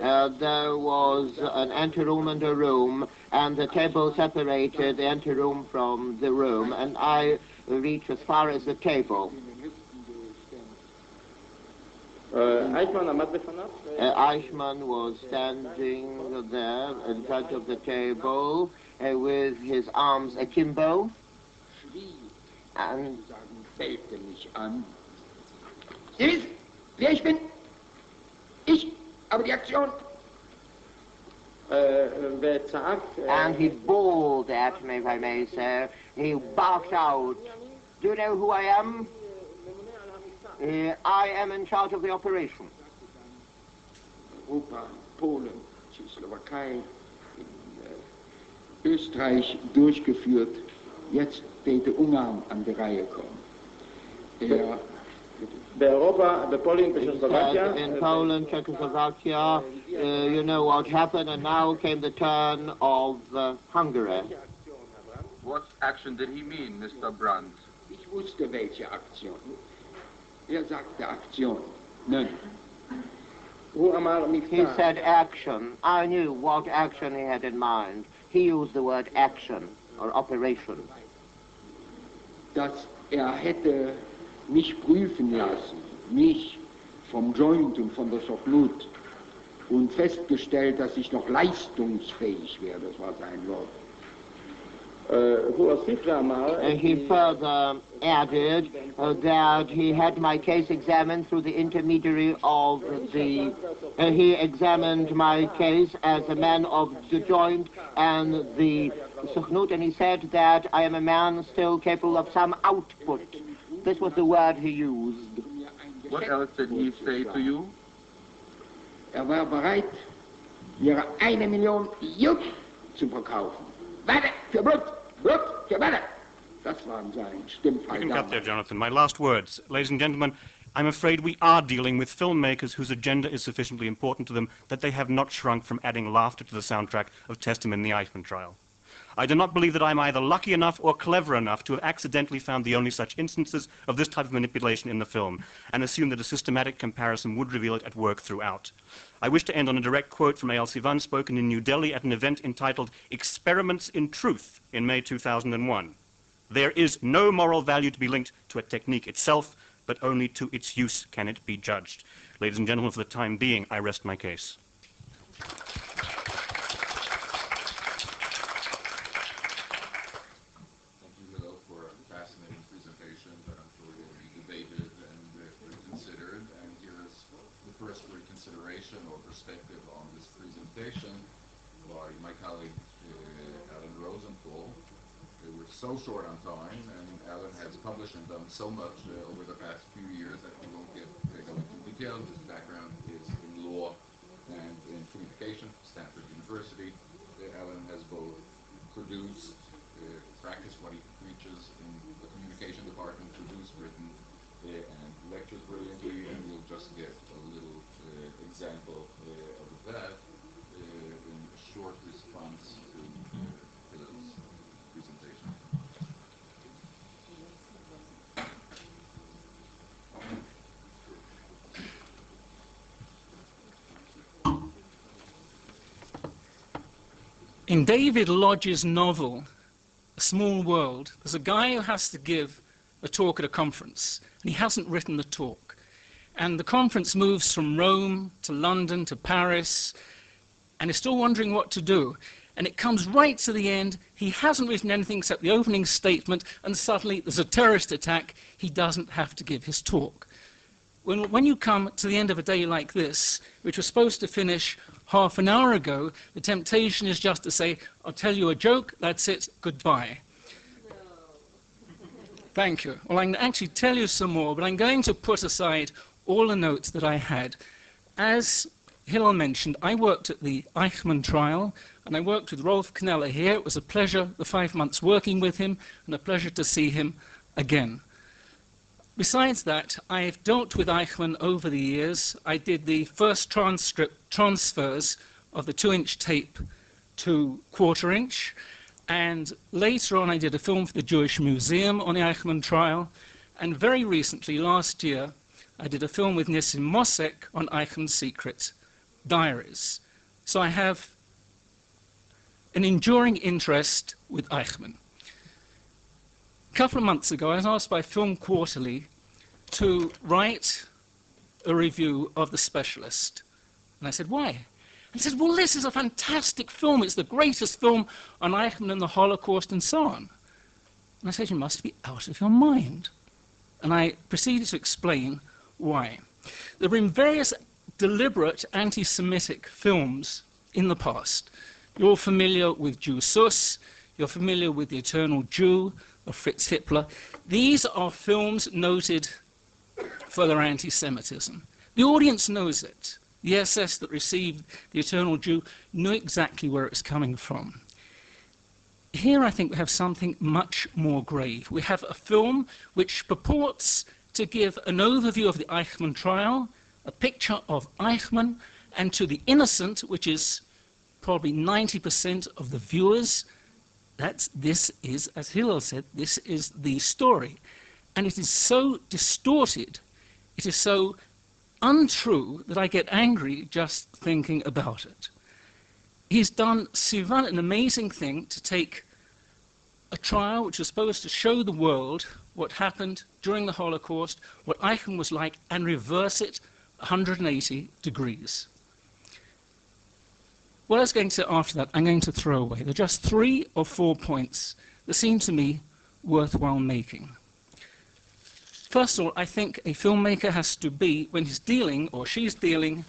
Uh, there was an anteroom and a room, and the table separated the anteroom from the room, and I reached as far as the table. אייכמן עמד בפניו. Uh, Eichmann was standing there in front of the table uh, with his arms akimbo. Wer ich bin? Ich, aber die Aktion. And he bawled at me, if I may. He barked out, do you know who I am? Uh, I am in charge of the operation. Europa, Polen, Czechoslovakia, Österreich durchgeführt. Jetzt sollte Ungarn an die Reihe kommen. Ja. By Europa, by Poland, by Czechoslovakia. In Polen, Czechoslovakia, uh, you know what happened, and now came the turn of uh, Hungary. What action did he mean, Mr. Brandt? Ich wusste, welche Aktion. Er sagte Aktion. Nein. He said action. I knew what action he had in mind. He used the word action or operation. dass er hätte mich prüfen lassen, mich vom Joint und von der Sochnut und festgestellt, dass ich noch leistungsfähig wäre, das war sein Wort. Uh, he further added uh, that he had my case examined through the intermediary of the... Uh, he examined my case as a man of the joint and the Sukhnut, and he said that I am a man still capable of some output. This was the word he used. What else did he say to you? Er war bereit, ihre eine Million Juk zu verkaufen. Blut, Blut, für Warte. Das waren seine You can cut there, Jonathan. My last words. Ladies and gentlemen, I'm afraid we are dealing with filmmakers whose agenda is sufficiently important to them that they have not shrunk from adding laughter to the soundtrack of Testament in the Eichmann trial. I do not believe that I'm either lucky enough or clever enough to have accidentally found the only such instances of this type of manipulation in the film, and assume that a systematic comparison would reveal it at work throughout. I wish to end on a direct quote from Eyal Sivan spoken in New Delhi at an event entitled Experiments in Truth in May 2001. There is no moral value to be linked to a technique itself, but only to its use can it be judged. Ladies and gentlemen, for the time being, I rest my case. Thank you, Hillel, for a fascinating presentation that I'm sure will be debated and uh, reconsidered. And here is the first reconsideration or perspective on this presentation by my colleague uh, Alan Rosenthal. Uh, we're so short on time, and Alan has published and done so much uh, over the past few years that we won't get uh, into detail. His background is in law and in communication, Stanford University. Uh, Alan has both produced, uh, practiced what he preaches in the communication department, produced, written, uh, and lectured brilliantly, and we'll just get a little uh, example of that in a short response to uh, Hillel's presentation. In David Lodge's novel, A Small World, there's a guy who has to give a talk at a conference, and he hasn't written the talk. And the conference moves from Rome to London to Paris, and he's still wondering what to do. And it comes right to the end. He hasn't written anything except the opening statement, and suddenly there's a terrorist attack. He doesn't have to give his talk. When, when you come to the end of a day like this, which was supposed to finish half an hour ago, the temptation is just to say, I'll tell you a joke, that's it, goodbye. Thank you. Well, I can actually tell you some more, but I'm going to put aside all the notes that I had. As Hillel mentioned, I worked at the Eichmann trial, and I worked with Rolf Kneller here. It was a pleasure, the five months working with him, and a pleasure to see him again. Besides that, I've dealt with Eichmann over the years. I did the first transcript transfers of the two-inch tape to quarter-inch, and later on I did a film for the Jewish Museum on the Eichmann trial, and very recently, last year, I did a film with Nissim Mosek on Eichmann's secret diaries. So I have an enduring interest with Eichmann. A couple of months ago, I was asked by Film Quarterly to write a review of The Specialist. And I said, why? And he said, well, this is a fantastic film. It's the greatest film on Eichmann and the Holocaust and so on. And I said, you must be out of your mind. And I proceeded to explain why. There have been various deliberate anti-Semitic films in the past. You're familiar with Jew Sus, you're familiar with The Eternal Jew of Fritz Hippler. These are films noted for their anti-Semitism. The audience knows it. The SS that received The Eternal Jew knew exactly where it was coming from. Here I think we have something much more grave. We have a film which purports to give an overview of the Eichmann trial, a picture of Eichmann, and to the innocent, which is probably 90% of the viewers, that's, this is, as Hillel said, this is the story. And it is so distorted, it is so untrue that I get angry just thinking about it. He's done, Sivan, an amazing thing to take a trial which was supposed to show the world what happened during the Holocaust, what Eichmann was like, and reverse it 180 degrees. What I was going to, after that, I'm going to throw away. There are just three or four points that seem to me worthwhile making. First of all, I think a filmmaker has to be, when he's dealing or she's dealing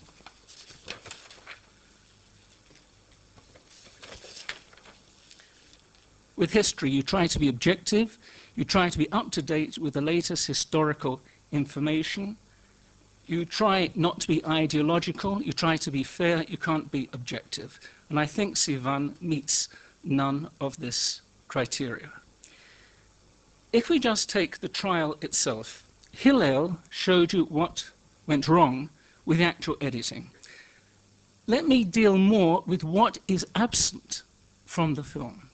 with history, you try to be objective, you try to be up to date with the latest historical information, you try not to be ideological, you try to be fair, you can't be objective. And I think Sivan meets none of this criteria. If we just take the trial itself, Hillel showed you what went wrong with the actual editing. Let me deal more with what is absent from the film.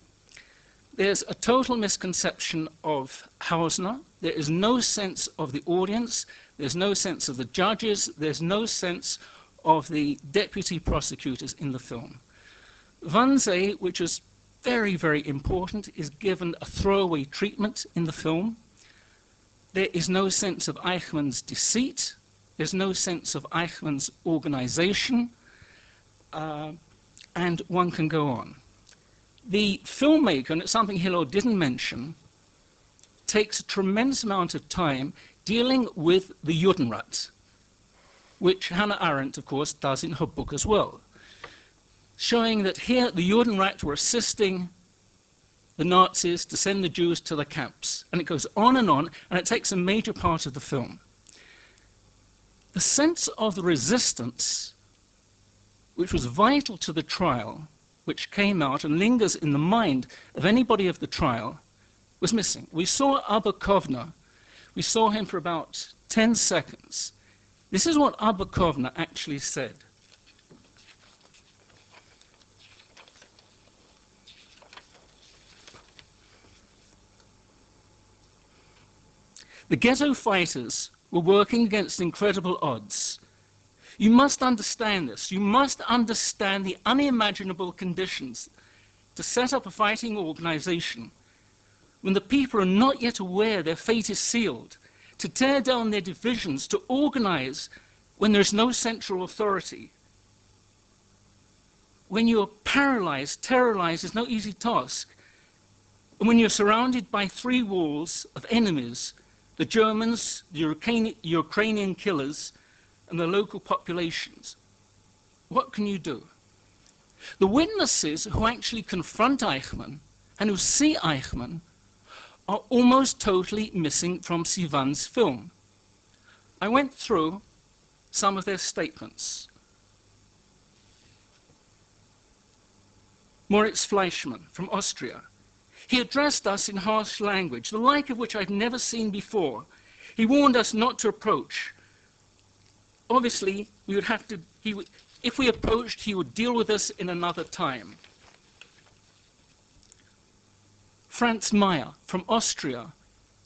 There's a total misconception of Hausner. There is no sense of the audience. There's no sense of the judges. There's no sense of the deputy prosecutors in the film. Wannsee, which is very, very important, is given a throwaway treatment in the film. There is no sense of Eichmann's deceit. There's no sense of Eichmann's organization. Uh, and one can go on. The filmmaker, and it's something Hillel didn't mention, takes a tremendous amount of time dealing with the Judenrat, which Hannah Arendt, of course, does in her book as well, showing that here the Judenrat were assisting the Nazis to send the Jews to the camps. And it goes on and on, and it takes a major part of the film. The sense of the resistance, which was vital to the trial, which came out and lingers in the mind of anybody of the trial, was missing. We saw Abba Kovner. We saw him for about 10 seconds. This is what Abba Kovner actually said. The ghetto fighters were working against incredible odds. You must understand this. You must understand the unimaginable conditions to set up a fighting organization when the people are not yet aware their fate is sealed, to tear down their divisions, to organize when there's no central authority. When you're paralyzed, terrorized is no easy task. And when you're surrounded by three walls of enemies, the Germans, the Ukrainian killers, and the local populations. What can you do? The witnesses who actually confront Eichmann and who see Eichmann are almost totally missing from Sivan's film. I went through some of their statements. Moritz Fleischmann from Austria. He addressed us in harsh language, the like of which I've never seen before. He warned us not to approach. Obviously, we would have to, he if we approached, he would deal with us in another time. Franz Mayer from Austria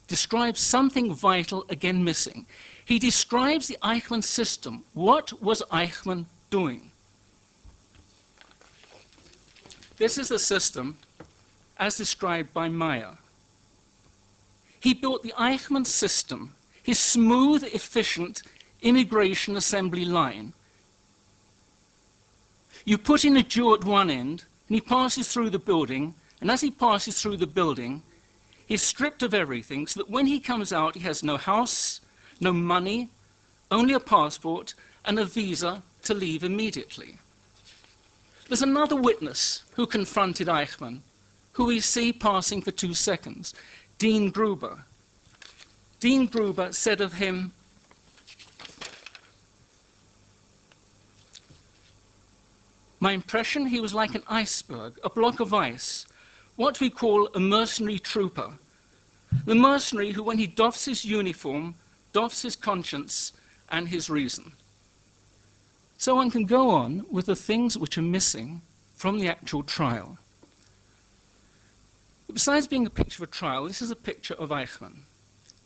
describes something vital again missing. He describes the Eichmann system. What was Eichmann doing? This is the system as described by Mayer. He built the Eichmann system, his smooth, efficient immigration assembly line. You put in a Jew at one end, and he passes through the building, and as he passes through the building, he's stripped of everything so that when he comes out, he has no house, no money, only a passport, and a visa to leave immediately. There's another witness who confronted Eichmann, who we see passing for two seconds, Dean Gruber. Dean Gruber said of him, My impression, he was like an iceberg, a block of ice, what we call a mercenary trooper. The mercenary who, when he doffs his uniform, doffs his conscience and his reason. So one can go on with the things which are missing from the actual trial. Besides being a picture of a trial, this is a picture of Eichmann.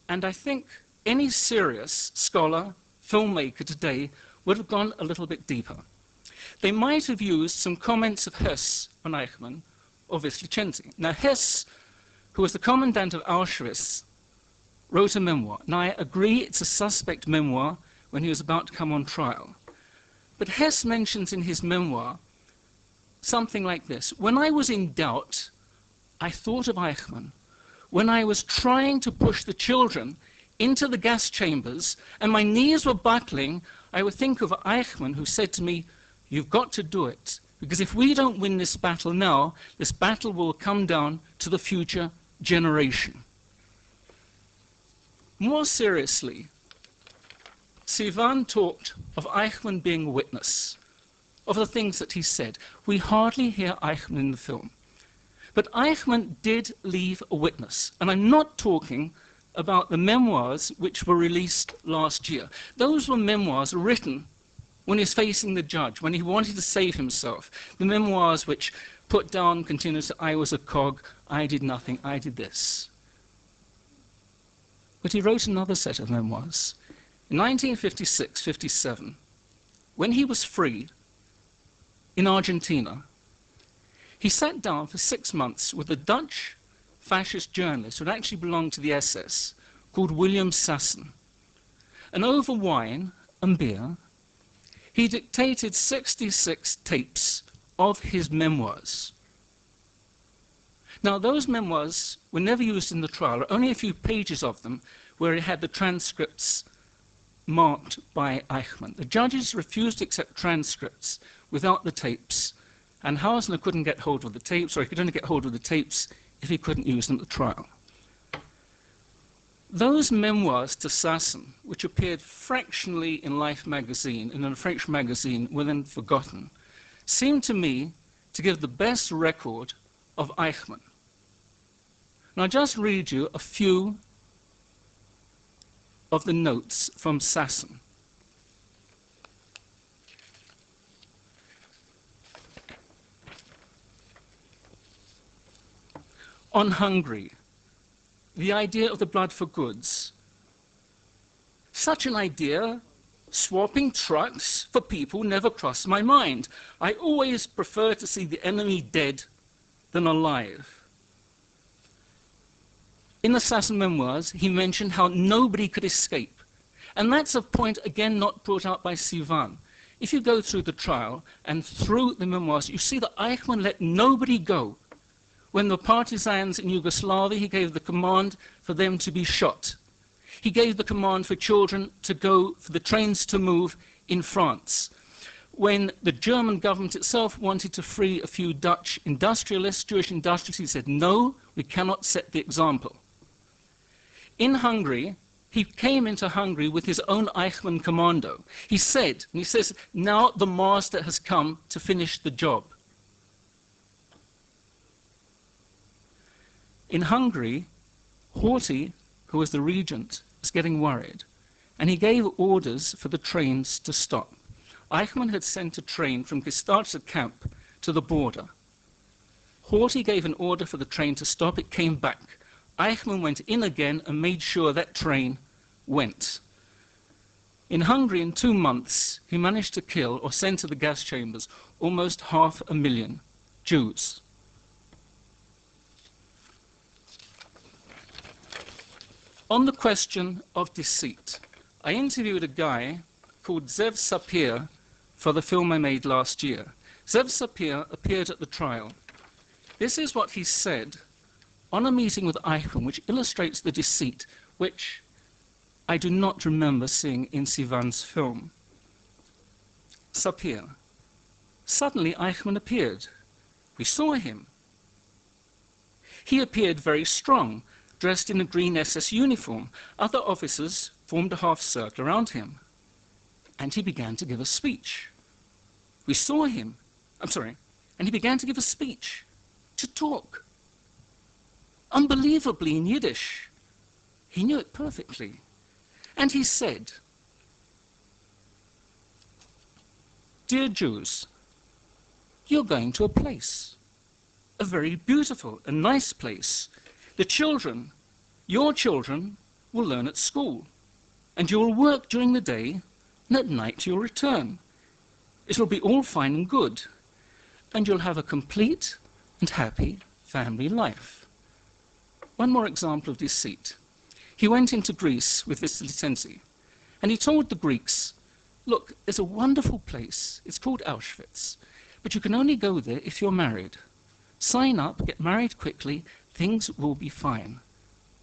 And I think any serious scholar, filmmaker today would have gone a little bit deeper. They might have used some comments of Hess on Eichmann or Wisliceny. Now, Hess, who was the commandant of Auschwitz, wrote a memoir. Now, I agree it's a suspect memoir when he was about to come on trial. But Hess mentions in his memoir something like this When I was in doubt, I thought of Eichmann when I was trying to push the children into the gas chambers and my knees were buckling, I would think of Eichmann who said to me, You've got to do it. Because if we don't win this battle now, this battle will come down to the future generation. More seriously, Sivan talked of Eichmann being a witness, of the things that he said. We hardly hear Eichmann in the film. But Eichmann did leave a witness, and I'm not talking about the memoirs which were released last year. Those were memoirs written when he was facing the judge, when he wanted to save himself. The memoirs which put down continuously, I was a cog, I did nothing, I did this. But he wrote another set of memoirs. In 1956 57, when he was free in Argentina, he sat down for six months with a Dutch fascist journalist who actually belonged to the SS called William Sassen. And over wine and beer, he dictated 66 tapes of his memoirs. Now, those memoirs were never used in the trial, only a few pages of them where he had the transcripts marked by Eichmann. The judges refused to accept transcripts without the tapes, and Hausner couldn't get hold of the tapes, or he could only get hold of the tapes if he couldn't use them at the trial. Those memoirs to Sassen, which appeared fractionally in Life magazine and in a French magazine, were then forgotten, seem to me to give the best record of Eichmann. And I'll just read you a few of the notes from Sassen. On Hungary, the idea of the blood for goods. Such an idea, swapping trucks for people, never crossed my mind. I always prefer to see the enemy dead than alive. In the Sassen memoirs, he mentioned how nobody could escape. And that's a point, again, not brought out by Sivan. If you go through the trial and through the memoirs, you see that Eichmann let nobody go. When the partisans in Yugoslavia, he gave the command for them to be shot. He gave the command for children to go, for the trains to move in France. When the German government itself wanted to free a few Dutch industrialists, Jewish industrialists, he said, no, we cannot set the example. In Hungary, he came into Hungary with his own Eichmann commando. He said, and he says, now the master has come to finish the job. In Hungary, Horthy, who was the regent, was getting worried, and he gave orders for the trains to stop. Eichmann had sent a train from Kistarcsa camp to the border. Horthy gave an order for the train to stop. It came back. Eichmann went in again and made sure that train went. In Hungary, in two months, he managed to kill or send to the gas chambers almost half a million Jews. On the question of deceit, I interviewed a guy called Zev Sapir for the film I made last year. Zev Sapir appeared at the trial. This is what he said on a meeting with Eichmann, which illustrates the deceit, which I do not remember seeing in Sivan's film. Sapir. Suddenly Eichmann appeared. We saw him. He appeared very strong, dressed in a green SS uniform. Other officers formed a half circle around him. And he began to give a speech. We saw him. I'm sorry. And he began to give a speech, to talk. Unbelievably in Yiddish. He knew it perfectly. And he said, Dear Jews, you're going to a place, a very beautiful and nice place, the children, your children, will learn at school, and you will work during the day, and at night you'll return. It'll be all fine and good, and you'll have a complete and happy family life. One more example of deceit. He went into Greece with Wisliceny, and he told the Greeks, look, there's a wonderful place, it's called Auschwitz, but you can only go there if you're married. Sign up, get married quickly, things will be fine.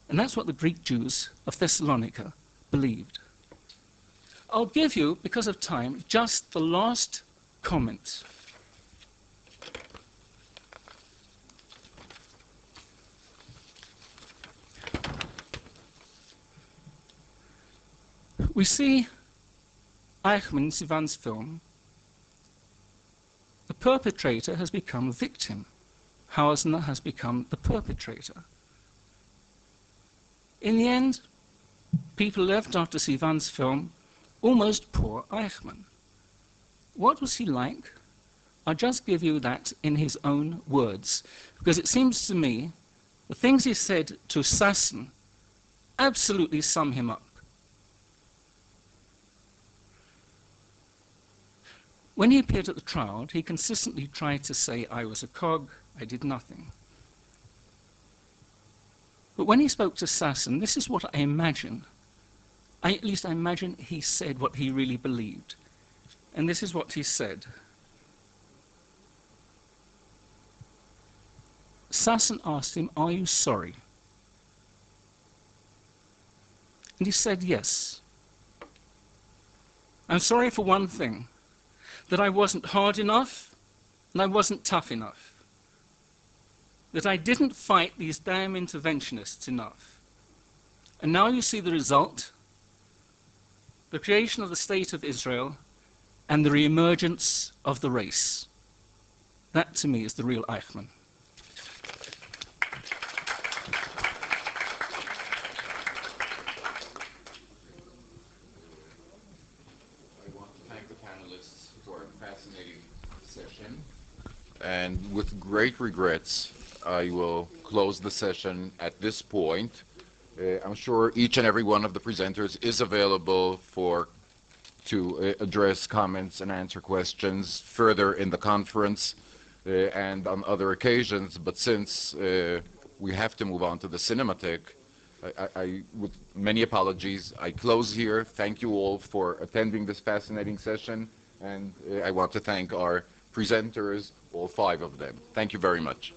And that's what the Greek Jews of Thessalonica believed. I'll give you, because of time, just the last comment. We see Eichmann Sivan's film. The perpetrator has become a victim. Hausner has become the perpetrator. In the end, people left after Sivan's film almost poor Eichmann. What was he like? I'll just give you that in his own words, because it seems to me The things he said to Sassen absolutely sum him up. When he appeared at the trial, he consistently tried to say, I was a cog, I did nothing. But when he spoke to Sassen, this is what I imagine. I, at least I imagine he said what he really believed. And this is what he said. Sassen asked him, Are you sorry? And he said, Yes. I'm sorry for one thing that I wasn't hard enough and I wasn't tough enough. That I didn't fight these damn interventionists enough. And now you see the result the creation of the State of Israel and the reemergence of the race. That to me is the real Eichmann. I want to thank the panelists for a fascinating session. And with great regrets, I will close the session at this point. Uh, I'm sure each and every one of the presenters is available for to uh, address comments and answer questions further in the conference uh, and on other occasions. But since we have to move on to the Cinematheque, with many apologies, I close here. Thank you all for attending this fascinating session, and I want to thank our presenters, all five of them. Thank you very much.